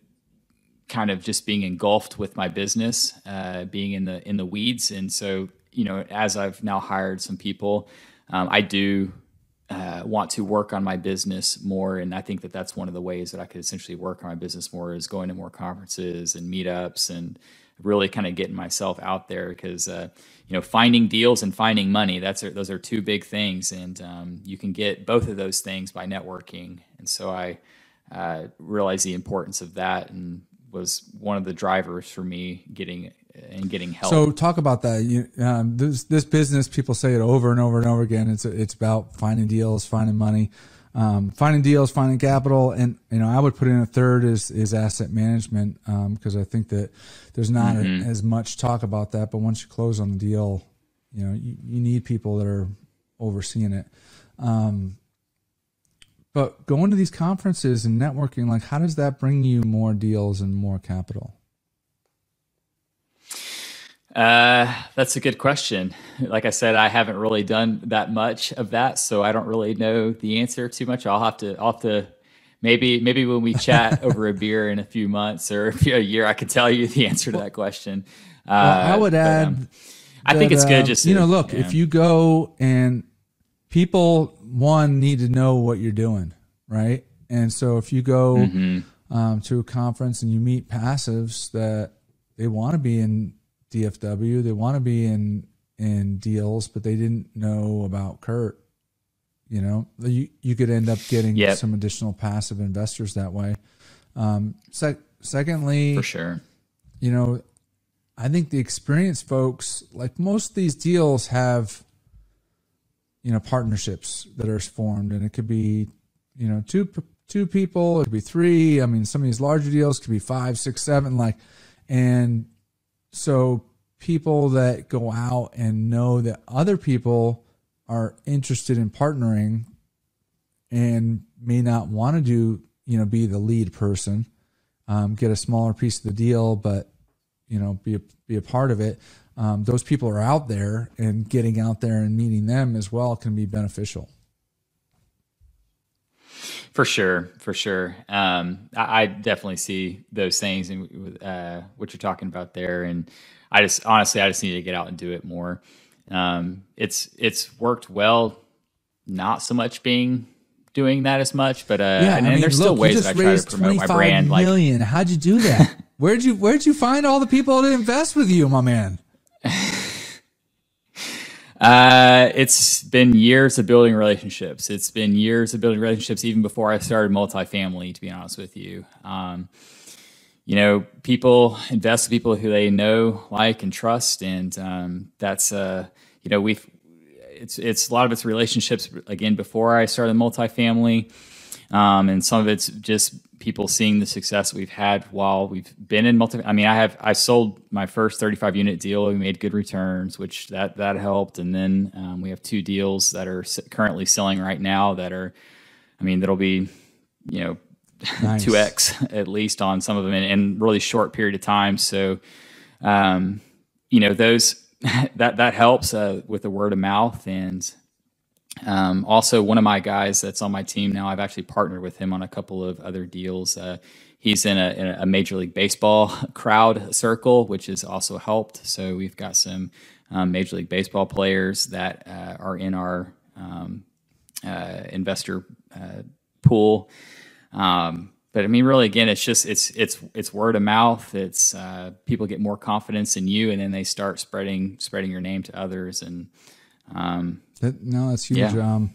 Speaker 3: kind of just being engulfed with my business, uh, being in the in the weeds. And so, you know, as I've now hired some people, um, I do uh, want to work on my business more. And I think that that's one of the ways that I could essentially work on my business more is going to more conferences and meetups and really kind of getting myself out there because uh, you know finding deals and finding money that's those are two big things and um, you can get both of those things by networking and so i uh, realized the importance of that and was one of the drivers for me getting and getting help.
Speaker 2: So talk about that. You, um, this this business, people say it over and over and over again. It's it's about finding deals, finding money. Um, finding deals, finding capital, and you know I would put in a third is is asset management because um, I think that there's not mm-hmm. a, as much talk about that, but once you close on the deal, you know you, you need people that are overseeing it. Um, but going to these conferences and networking, like how does that bring you more deals and more capital?
Speaker 3: Uh, that's a good question. Like I said, I haven't really done that much of that, so I don't really know the answer too much. I'll have to, I'll have to, maybe, maybe when we chat over a beer in a few months or a year, I could tell you the answer to that question.
Speaker 2: Uh, well, I would add. um,
Speaker 3: I think it's good. Uh, just
Speaker 2: you know, look, yeah. if you go and people one need to know what you're doing, right? And so if you go mm-hmm. um, to a conference and you meet passives that they want to be in DFW. They want to be in in deals, but they didn't know about Kurt. You know, you you could end up getting yep. some additional passive investors that way. Um, sec- secondly,
Speaker 3: for sure,
Speaker 2: you know, I think the experienced folks, like most of these deals, have you know partnerships that are formed, and it could be you know two two people, it could be three. I mean, some of these larger deals could be five, six, seven, like, and so people that go out and know that other people are interested in partnering and may not want to do you know be the lead person um, get a smaller piece of the deal but you know be a, be a part of it um, those people are out there and getting out there and meeting them as well can be beneficial
Speaker 3: for sure, for sure. Um, I, I, definitely see those things and uh, what you're talking about there. And I just honestly, I just need to get out and do it more. Um, it's it's worked well, not so much being doing that as much, but uh, yeah, and, I mean, there's look, still ways that I try to promote my brand.
Speaker 2: Million. Like, how'd you do that? where'd you Where'd you find all the people to invest with you, my man?
Speaker 3: Uh, it's been years of building relationships. It's been years of building relationships even before I started multifamily, to be honest with you. Um, you know, people invest with people who they know, like, and trust. And um, that's, uh, you know, we've, it's, it's a lot of it's relationships, again, before I started multifamily. Um, and some of it's just people seeing the success we've had while we've been in multi. I mean, I have I sold my first 35 unit deal. We made good returns, which that that helped. And then um, we have two deals that are currently selling right now that are, I mean, that'll be, you know, two x at least on some of them in, in really short period of time. So, um, you know, those that that helps uh, with the word of mouth and um, also, one of my guys that's on my team now, I've actually partnered with him on a couple of other deals. Uh, he's in a, in a, Major League Baseball crowd circle, which has also helped. So we've got some um, Major League Baseball players that uh, are in our um, uh, investor uh, pool. Um, but I mean, really, again, it's just it's it's it's word of mouth. It's uh, people get more confidence in you, and then they start spreading spreading your name to others and um,
Speaker 2: that no, that's huge. Yeah. Um,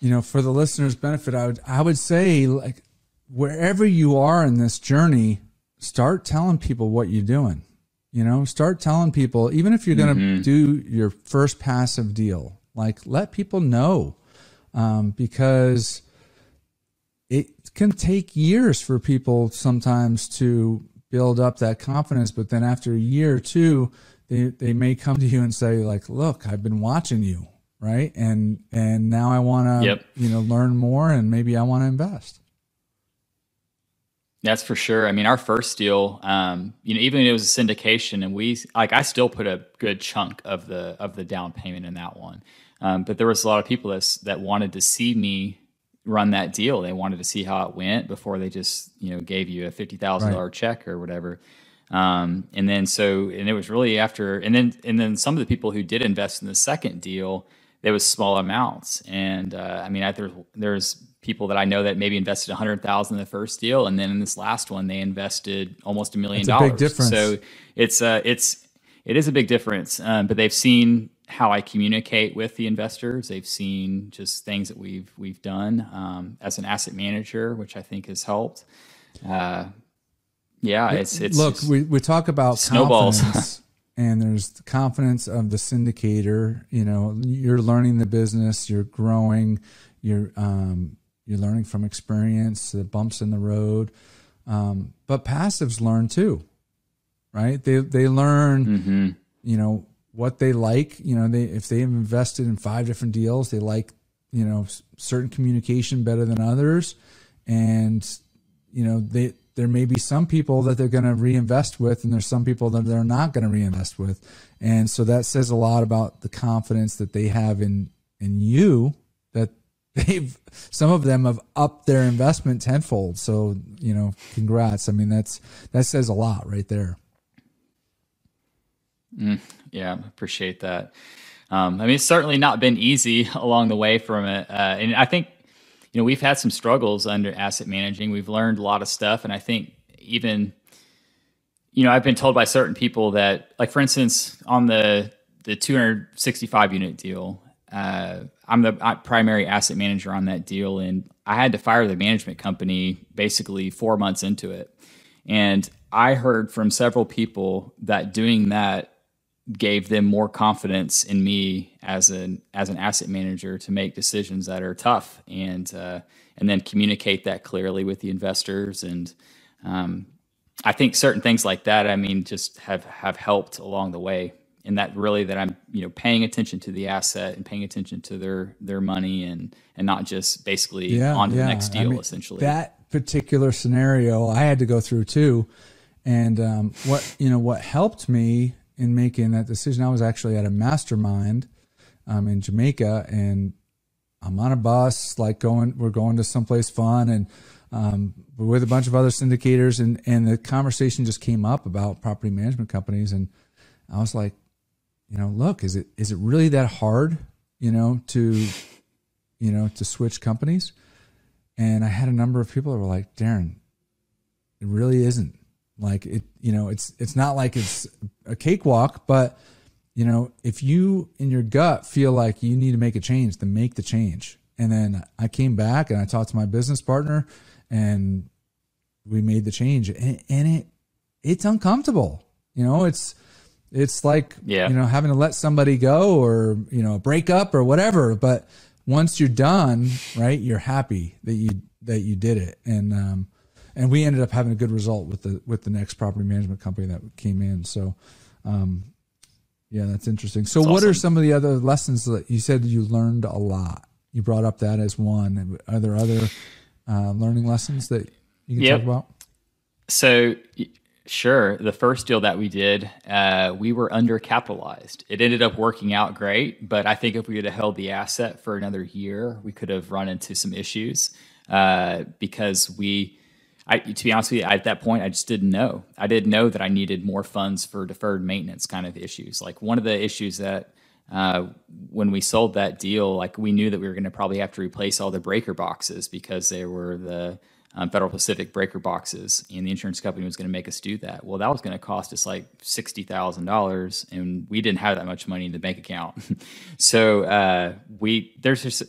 Speaker 2: you know, for the listeners' benefit, I would I would say like wherever you are in this journey, start telling people what you're doing. You know, start telling people, even if you're going to mm-hmm. do your first passive deal, like let people know, um, because it can take years for people sometimes to build up that confidence. But then after a year or two, they they may come to you and say like, "Look, I've been watching you, right? And and now I want to yep. you know learn more and maybe I want to invest."
Speaker 3: That's for sure. I mean, our first deal, um, you know, even it was a syndication, and we like I still put a good chunk of the of the down payment in that one. Um, but there was a lot of people that that wanted to see me run that deal. They wanted to see how it went before they just you know gave you a fifty thousand right. check or whatever. Um, and then so, and it was really after, and then and then some of the people who did invest in the second deal, there was small amounts. And uh, I mean, I, there's there's people that I know that maybe invested a hundred thousand in the first deal, and then in this last one, they invested almost a million dollars.
Speaker 2: Big difference.
Speaker 3: So it's uh, it's it is a big difference. Um, but they've seen how I communicate with the investors. They've seen just things that we've we've done um, as an asset manager, which I think has helped. Uh, yeah, it's it's
Speaker 2: look. We we talk about snowballs, and there's the confidence of the syndicator. You know, you're learning the business, you're growing, you're um, you're learning from experience, the bumps in the road. Um, but passives learn too, right? They they learn, mm-hmm. you know, what they like. You know, they if they've invested in five different deals, they like you know certain communication better than others, and you know they there may be some people that they're going to reinvest with and there's some people that they're not going to reinvest with. And so that says a lot about the confidence that they have in in you that they've some of them have upped their investment tenfold. So you know congrats. I mean that's that says a lot right there.
Speaker 3: Mm, yeah appreciate that. Um, i mean it's certainly not been easy along the way from it uh, and i think you know, we've had some struggles under asset managing. We've learned a lot of stuff. And I think even, you know, I've been told by certain people that, like, for instance, on the, the 265 unit deal, uh, I'm the primary asset manager on that deal. And I had to fire the management company basically four months into it. And I heard from several people that doing that gave them more confidence in me as an as an asset manager to make decisions that are tough and uh, and then communicate that clearly with the investors. And um, I think certain things like that I mean just have have helped along the way. And that really that I'm you know paying attention to the asset and paying attention to their their money and and not just basically yeah, on to yeah. the next deal I mean, essentially.
Speaker 2: that particular scenario I had to go through too. And um, what you know what helped me in making that decision. I was actually at a mastermind um, in Jamaica, and I'm on a bus, like going, we're going to someplace fun, and um, we're with a bunch of other syndicators, and and the conversation just came up about property management companies, and I was like, you know, look, is it is it really that hard, you know, to, you know, to switch companies? And I had a number of people that were like, Darin, it really isn't. Like it, you know, it's it's not like it's a cakewalk, but you know, if you in your gut feel like you need to make a change, then make the change. And then I came back and I talked to my business partner, and we made the change. And, and it it's uncomfortable. You know, it's it's like yeah. you know having to let somebody go or you know break up or whatever. But once you're done, right, you're happy that you that you did it. And um, and we ended up having a good result with the with the next property management company that came in. So, um, yeah, that's interesting. So, that's what awesome. are some of the other lessons that you said you learned a lot? You brought up that as one. Are there other uh, learning lessons that you can yep. talk about?
Speaker 3: So, sure. The first deal that we did, uh, we were undercapitalized. It ended up working out great, but I think if we had held the asset for another year, we could have run into some issues uh, because we I, to be honest with you, at that point, I just didn't know. I didn't know that I needed more funds for deferred maintenance kind of issues. Like one of the issues that uh, when we sold that deal, like we knew that we were going to probably have to replace all the breaker boxes because they were the um, Federal Pacific breaker boxes, and the insurance company was going to make us do that. Well, that was going to cost us like sixty thousand dollars, and we didn't have that much money in the bank account. so uh, we there's just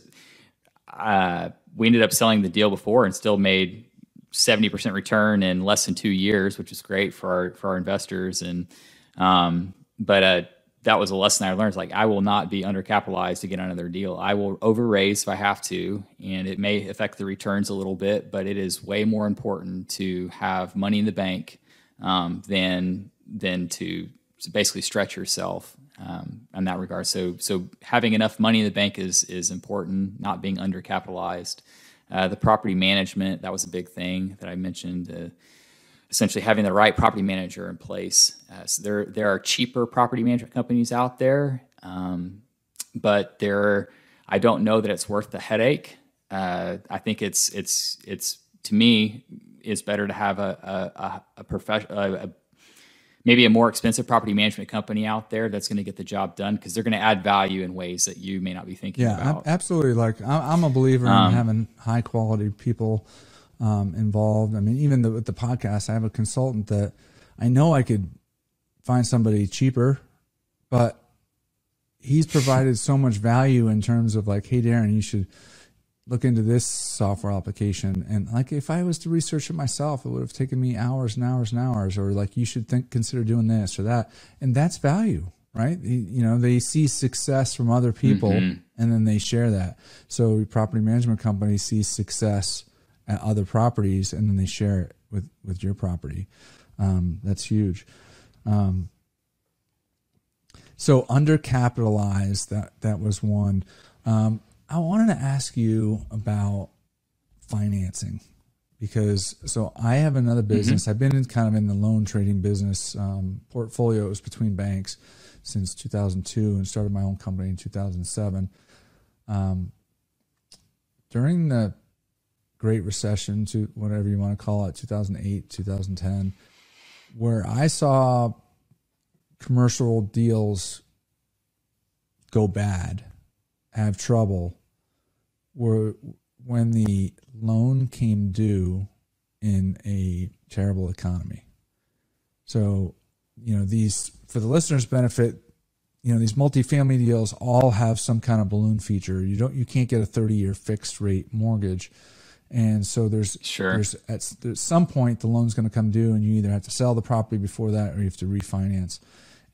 Speaker 3: uh, we ended up selling the deal before and still made 70% return in less than two years, which is great for our, for our investors. And, um, but, uh, that was a lesson I learned. Like, I will not be undercapitalized to get another deal. I will overraise if I have to, and it may affect the returns a little bit, but it is way more important to have money in the bank um, than than to, to basically stretch yourself um, in that regard. So, so having enough money in the bank is is important. Not being undercapitalized. Uh, the property management, that was a big thing that I mentioned. Uh, essentially, having the right property manager in place. Uh, so there, there are cheaper property management companies out there, um, but there, I don't know that it's worth the headache. Uh, I think it's, it's, it's to me, it's better to have a a, a, a professional, a, maybe a more expensive property management company out there that's going to get the job done because they're going to add value in ways that you may not be thinking
Speaker 2: yeah,
Speaker 3: about.
Speaker 2: absolutely. Like I'm a believer um, in having high quality people um, involved. I mean, even the, with the podcast, I have a consultant that I know I could find somebody cheaper, but he's provided so much value in terms of like, hey, Darin, you should look into this software application and like if i was to research it myself it would have taken me hours and hours and hours or like you should think consider doing this or that and that's value right? You know they see success from other people mm-hmm. and then they share that. So property management companies see success at other properties and then they share it with with your property. Um, that's huge. Um, so undercapitalized that that was one. Um, I wanted to ask you about financing because so I have another mm-hmm. business. Mm-hmm. I've been in kind of in the loan trading business um, portfolios between banks since 2002 and started my own company in 2007. Um, during the Great Recession, to whatever you want to call it, 2008, 2010, where I saw commercial deals go bad, have trouble, were when the loan came due in a terrible economy. So, you know, these for the listeners' benefit, you know, these multifamily deals all have some kind of balloon feature. You don't you can't get a 30-year fixed rate mortgage. And so there's
Speaker 3: sure.
Speaker 2: there's at there's some point the loan's going to come due and you either have to sell the property before that or you have to refinance.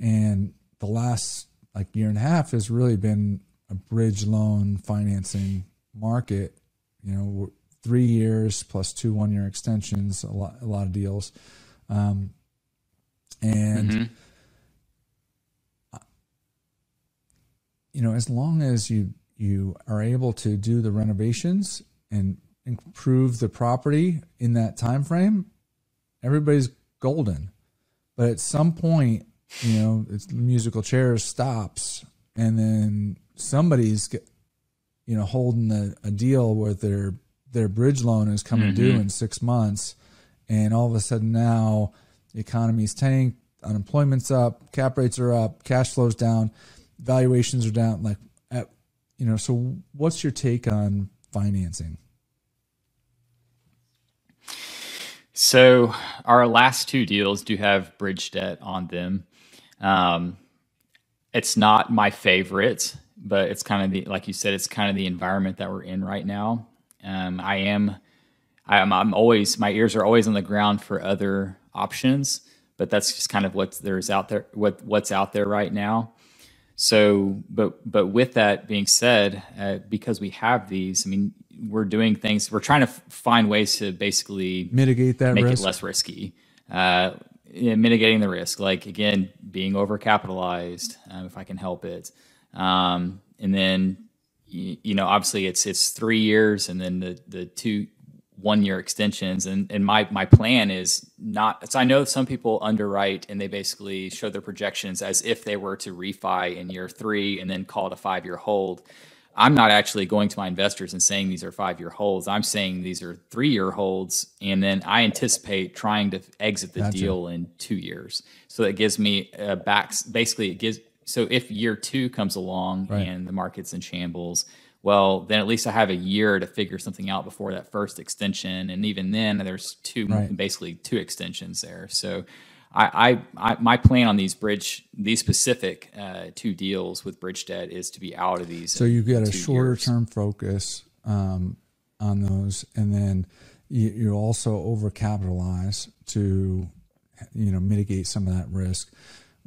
Speaker 2: And the last like year and a half has really been a bridge loan financing market, you know, three years plus two one year extensions, a lot, a lot of deals. Um, and, mm-hmm. you know, as long as you, you are able to do the renovations and improve the property in that time frame, everybody's golden. But at some point, you know, it's musical chairs stops, and then somebody's you know holding a, a deal where their their bridge loan is coming mm-hmm. due in six months, and all of a sudden now the economy's tanked, unemployment's up, cap rates are up, cash flows down, valuations are down. Like, at, you know, so what's your take on financing?
Speaker 3: So our last two deals do have bridge debt on them. Um, it's not my favorite but it's kind of the like you said, it's kind of the environment that we're in right now. Um, I am, I'm, I'm always my ears are always on the ground for other options, but that's just kind of what there's out there, what what's out there right now. So, but but with that being said, uh, because we have these, I mean, we're doing things. We're trying to find ways to basically
Speaker 2: mitigate that,
Speaker 3: make
Speaker 2: risk.
Speaker 3: it less risky. Uh, mitigating the risk, like again, being overcapitalized, uh, if I can help it. Um, and then you, know, obviously it's it's three years, and then the the two one year extensions. And and my my plan is not. So I know some people underwrite and they basically show their projections as if they were to refi in year three and then call it a five year hold. I'm not actually going to my investors and saying these are five year holds. I'm saying these are three year holds. And then I anticipate trying to exit the gotcha. deal in two years. So that gives me a back, basically, it gives, so if year two comes along right. and the market's in shambles, well, then at least I have a year to figure something out before that first extension. And even then, there's two, right. basically two extensions there. So I, I, I, my plan on these bridge, these specific uh, two deals with bridge debt is to be out of these.
Speaker 2: So you get a shorter years. term focus um, on those, and then you, you also overcapitalize to, you know, mitigate some of that risk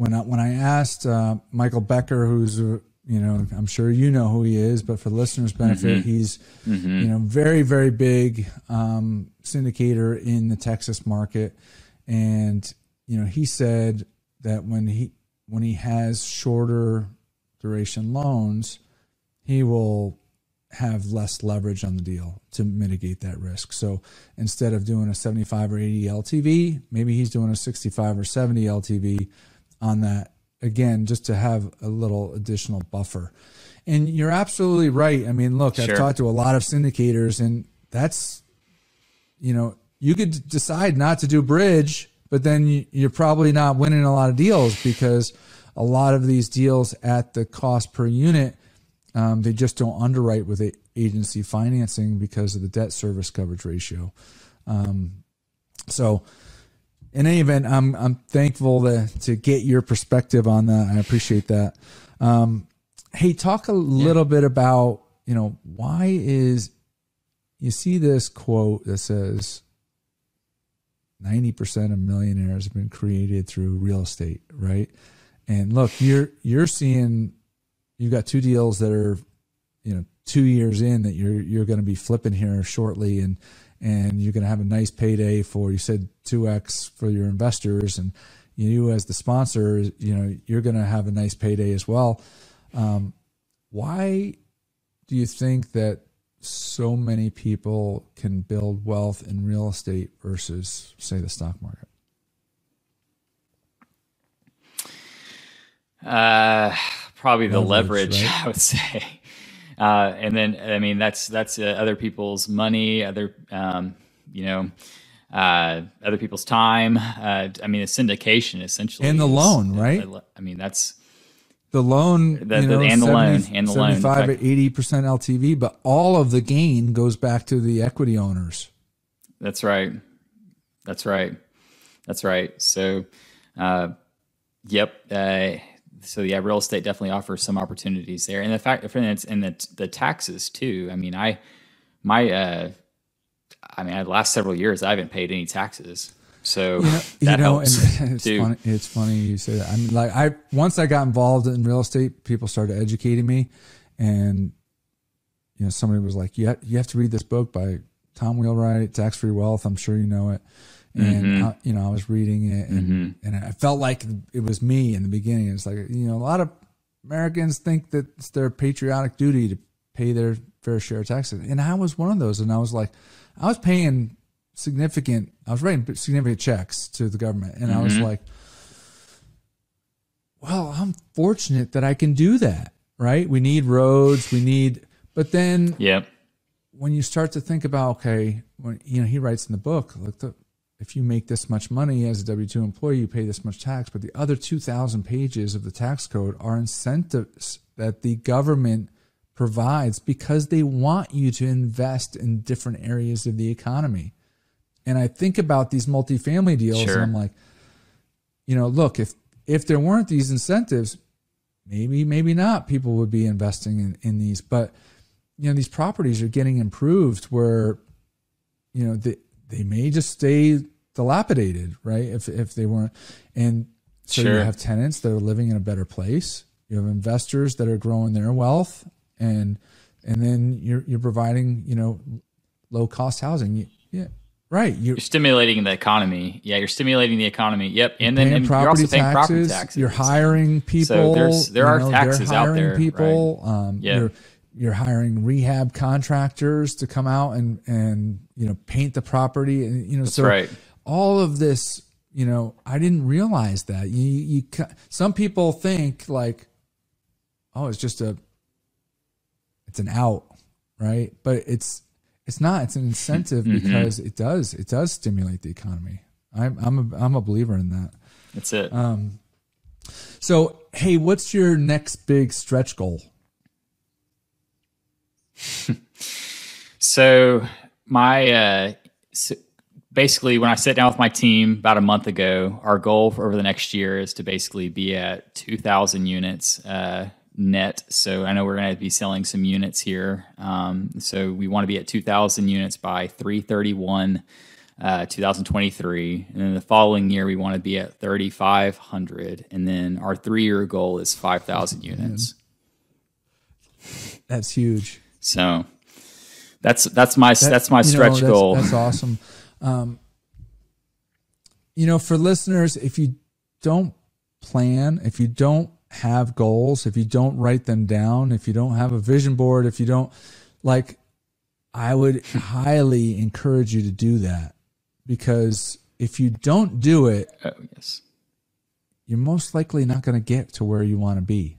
Speaker 2: when I, when I asked uh, Michael Becker, who's a, you know I'm sure you know who he is, but for listeners' benefit, mm-hmm. he's mm-hmm. you know very very big um, syndicator in the Texas market, and you know he said that when he when he has shorter duration loans, he will have less leverage on the deal to mitigate that risk. So instead of doing a 75 or 80 LTV, maybe he's doing a 65 or 70 LTV on that. Again just to have a little additional buffer. And you're absolutely right. I mean look sure. i've talked to a lot of syndicators and that's you know you could decide not to do bridge but then you're probably not winning a lot of deals because a lot of these deals at the cost per unit um, they just don't underwrite with agency financing because of the debt service coverage ratio. Um, so in any event, I'm I'm thankful to to get your perspective on that. I appreciate that. Um, hey, talk a little bit about you know why is you see this quote that says 90% of millionaires have been created through real estate, right? And look, you're you're seeing you've got two deals that are, you know, two years in that you're you're going to be flipping here shortly, and and you're going to have a nice payday for you said two x for your investors, and you as the sponsor, you know, you're going to have a nice payday as well. Um, why do you think that so many people can build wealth in real estate versus, say, the stock market?
Speaker 3: Uh, probably the leverage, leverage right? I would say. Uh, and then, I mean, that's that's uh, other people's money, other, um, you know, uh, other people's time. Uh, I mean, a syndication essentially,
Speaker 2: and the is, loan, right?
Speaker 3: I mean, that's
Speaker 2: the loan,
Speaker 3: the, you know, and the 70, loan, and the 75
Speaker 2: loan, 75 80 percent LTV, but all of the gain goes back to the equity owners.
Speaker 3: That's right. That's right. That's right. So, uh, yep. So yeah, real estate definitely offers some opportunities there, and the fact, and the the taxes too. I mean, I my uh, I mean, the last several years I haven't paid any taxes. So you know, that you know, helps
Speaker 2: and it's
Speaker 3: too.
Speaker 2: funny. It's funny you say that. I mean, like I once I got involved in real estate, people started educating me, and you know, somebody was like, "You have, you have to read this book by Tom Wheelwright, Tax Free Wealth." I'm sure you know it. And mm-hmm. I, you know, I was reading it, and mm-hmm. and I felt like it was me in the beginning. It's like you know, a lot of Americans think that it's their patriotic duty to pay their fair share of taxes, and I was one of those. And I was like, I was paying significant. I was writing significant checks to the government, and mm-hmm. I was mm-hmm. like, "Well, I'm fortunate that I can do that." Right? We need roads. We need, but then,
Speaker 3: yeah.
Speaker 2: When you start to think about, okay, when you know, he writes in the book, like the, if you make this much money as a W two employee, you pay this much tax. But the other two thousand pages of the tax code are incentives that the government provides because they want you to invest in different areas of the economy. And I think about these multifamily deals sure. and I'm like, you know, look, if if there weren't these incentives, maybe, maybe not, people would be investing in, in these. But you know, these properties are getting improved where, you know, they they may just stay dilapidated, right? If if they weren't and so sure. you have tenants that are living in a better place. You have investors that are growing their wealth and and then you're you're providing, you know, low cost housing. Yeah. Right.
Speaker 3: You're, you're, stimulating the economy. Yeah, you're stimulating the economy. Yep. And then and you're also paying taxes, property taxes.
Speaker 2: You're hiring people. So
Speaker 3: there's, there are know, taxes out there.
Speaker 2: People. Right? Um, yep. You're, you're hiring rehab contractors to come out and, and, you know, paint the property. And, you know,
Speaker 3: That's
Speaker 2: so
Speaker 3: right.
Speaker 2: all of this, you know, I didn't realize that. You, you, some people think like, oh, it's just a, it's an out, right? But it's, it's not. It's an incentive mm-hmm. because it does. It does stimulate the economy. I'm I'm a I'm a believer in that.
Speaker 3: That's it.
Speaker 2: Um. So hey, what's your next big stretch goal?
Speaker 3: So my uh, so basically when I sat down with my team about a month ago, our goal for over the next year is to basically be at 2,000 units uh, net. So I know we're going to be selling some units here. Um, so we want to be at 2,000 units by 331. Uh, 2023, and then the following year we want to be at 3,500, and then our three-year goal is 5,000 units.
Speaker 2: That's huge.
Speaker 3: So that's that's my that, that's my stretch
Speaker 2: know,
Speaker 3: that's, goal.
Speaker 2: That's awesome. Um, you know, for listeners, if you don't plan, if you don't have goals, if you don't write them down, if you don't have a vision board, if you don't like, I would highly encourage you to do that because if you don't do it,
Speaker 3: oh, yes.
Speaker 2: you're most likely not going to get to where you want to be.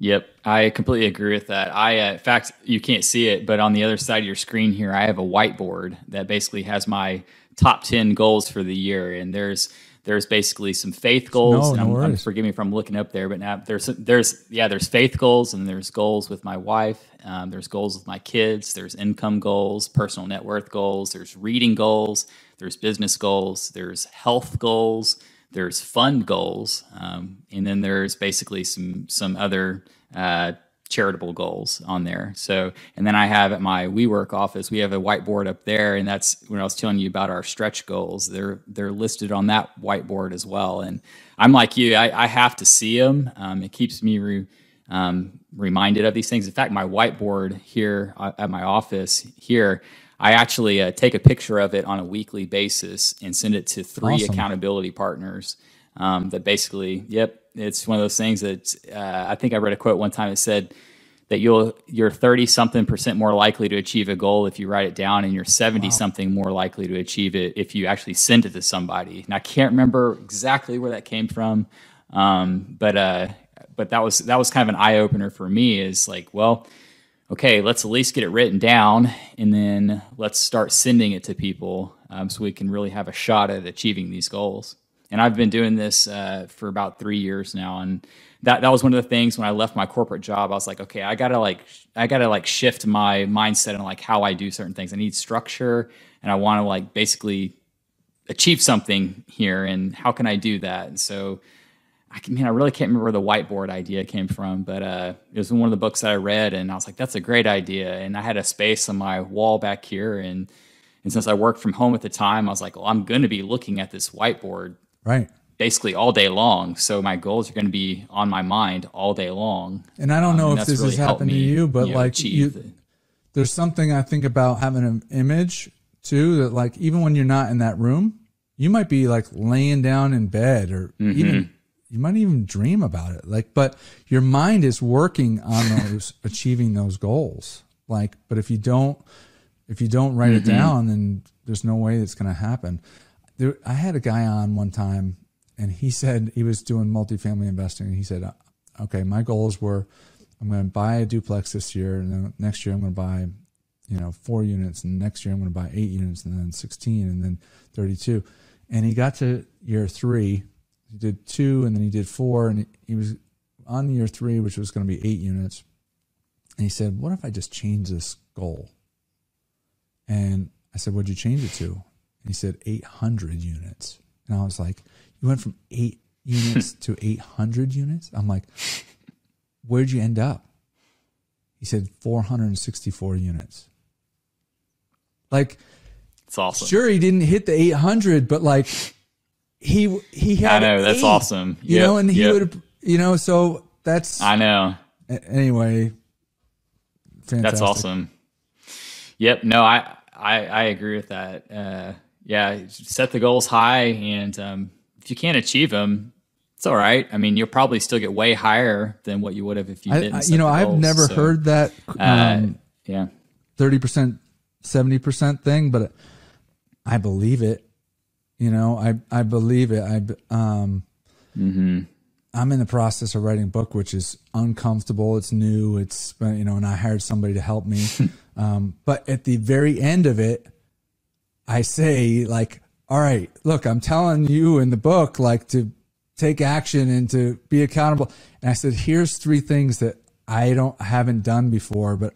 Speaker 3: Yep, I completely agree with that. I, uh, in fact, you can't see it, but on the other side of your screen here, I have a whiteboard that basically has my top 10 goals for the year. And there's there's basically some faith goals.
Speaker 2: No, no
Speaker 3: I'm, I'm, forgive me if I'm looking up there, but now there's there's yeah there's faith goals and there's goals with my wife. Um, there's goals with my kids. There's income goals, personal net worth goals. There's reading goals. There's business goals. There's health goals. There's fund goals, um, and then there's basically some some other uh, charitable goals on there. So, and then I have at my WeWork office, we have a whiteboard up there, and that's when I was telling you about our stretch goals. They're they're listed on that whiteboard as well. And I'm like you, I, I have to see them. Um, it keeps me re, um, reminded of these things. In fact, my whiteboard here uh, at my office here. I actually uh, take a picture of it on a weekly basis and send it to three awesome. accountability partners um, that basically, yep, it's one of those things that uh, I think I read a quote one time that said that you'll you're 30 something percent more likely to achieve a goal if you write it down and you're 70 wow. something more likely to achieve it if you actually send it to somebody and i can't remember exactly where that came from um, but uh, but that was that was kind of an eye-opener for me is like well okay let's at least get it written down and then let's start sending it to people um, so we can really have a shot at achieving these goals and I've been doing this uh, for about three years now. And that that was one of the things when I left my corporate job. I was like, okay, I gotta like I gotta like shift my mindset and like how I do certain things. I need structure, and I want to like basically achieve something here. And how can I do that? And so. I mean, I really can't remember where the whiteboard idea came from, but uh, it was in one of the books that I read, and I was like, "That's a great idea." And I had a space on my wall back here, and and since I worked from home at the time, I was like, "Well, I'm going to be looking at this whiteboard
Speaker 2: right
Speaker 3: basically all day long. So my goals are going to be on my mind all day long.
Speaker 2: And I don't know um, if this really has happened me, to you, but you know, like you, there's something I think about having an image too that like even when you're not in that room, you might be like laying down in bed or mm-hmm. even you might even dream about it. Like, but your mind is working on those achieving those goals. Like, but if you don't if you don't write mm-hmm. it down, then there's no way it's going to happen there, I had a guy on one time, and he said he was doing multifamily investing, and he said, uh, "Okay, my goals were, I'm going to buy a duplex this year, and then next year I'm going to buy, you know, four units, and next year I'm going to buy eight units, and then 16, and then 32." And he got to year three, he did two, and then he did four, and he was on year three, which was going to be eight units. And he said, "What if I just change this goal?" And I said, "What'd you change it to?" And he said 800 units. And I was like, you went from eight units to 800 units? I'm like, where'd you end up? He said 464 units. Like,
Speaker 3: it's awesome.
Speaker 2: Sure, he didn't hit the 800, but like, he he had.
Speaker 3: I know that's awesome.
Speaker 2: You yep, know, and he yep. would, you know, so that's.
Speaker 3: I know.
Speaker 2: Anyway,
Speaker 3: fantastic. That's awesome. Yep. No, I I I agree with that. Uh, yeah, set the goals high, and um, if you can't achieve them, it's all right. I mean, you'll probably still get way higher than what you would have if you didn't. I,
Speaker 2: you know, I've never so, heard that.
Speaker 3: Uh, um, uh, yeah,
Speaker 2: thirty percent, seventy percent thing, but I believe it. You know, I I believe it. I um, mm-hmm. I'm in the process of writing a book, which is uncomfortable. It's new. It's you know, and I hired somebody to help me. um, but at the very end of it, I say like, all right, look, I'm telling you in the book, like to take action and to be accountable. And I said, here's three things that I don't haven't done before, but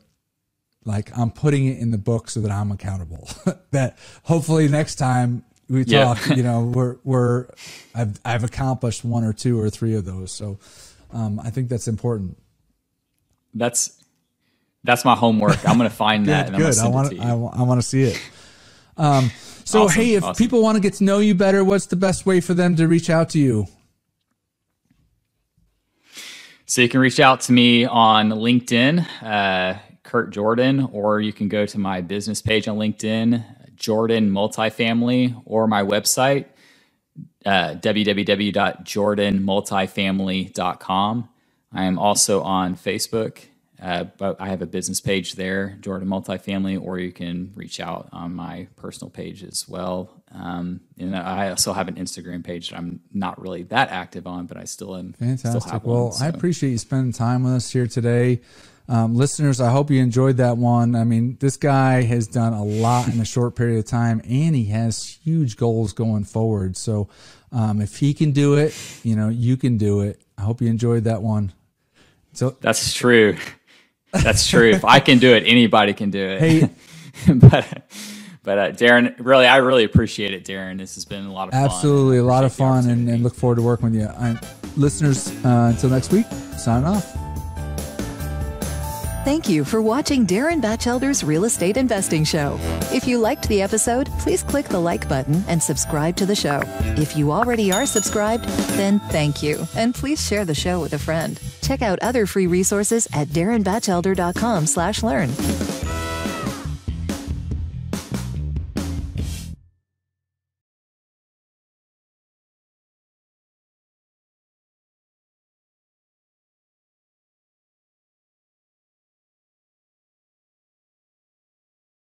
Speaker 2: like I'm putting it in the book so that I'm accountable. that hopefully next time we talk, you know, we're we're I've I've accomplished one or two or three of those. So um, I think that's important.
Speaker 3: That's that's my homework. I'm going to find that.
Speaker 2: good. good. I want I, I want to see it. Um, so, awesome, hey, if awesome. people want to get to know you better, what's the best way for them to reach out to you?
Speaker 3: So you can reach out to me on LinkedIn, uh, Kurt Jordan, or you can go to my business page on LinkedIn, Jordan Multifamily, or my website, uh, www.jordanmultifamily.com. I am also on Facebook uh, but I have a business page there, Jordan Multifamily, or you can reach out on my personal page as well. Um, and I also have an Instagram page that I'm not really that active on, but I still am.
Speaker 2: Fantastic.
Speaker 3: Still
Speaker 2: well,
Speaker 3: one, so.
Speaker 2: I appreciate you spending time with us here today. Um, listeners, I hope you enjoyed that one. I mean, this guy has done a lot in a short period of time, and he has huge goals going forward. So, um, if he can do it, you know, you can do it. I hope you enjoyed that one.
Speaker 3: So that's true. That's true. if I can do it, anybody can do it.
Speaker 2: Hey,
Speaker 3: but but uh, Darin, really, I really appreciate it, Darin. This has been a lot of
Speaker 2: fun. Absolutely, a lot of fun, and, and, look forward to working with you. I, listeners, uh, until next week, signing off.
Speaker 1: Thank you for watching Darin Batchelder's Real Estate Investing Show. If you liked the episode, please click the like button and subscribe to the show. If you already are subscribed, then thank you, and please share the show with a friend. Check out other free resources at darinbatchelder.com/learn.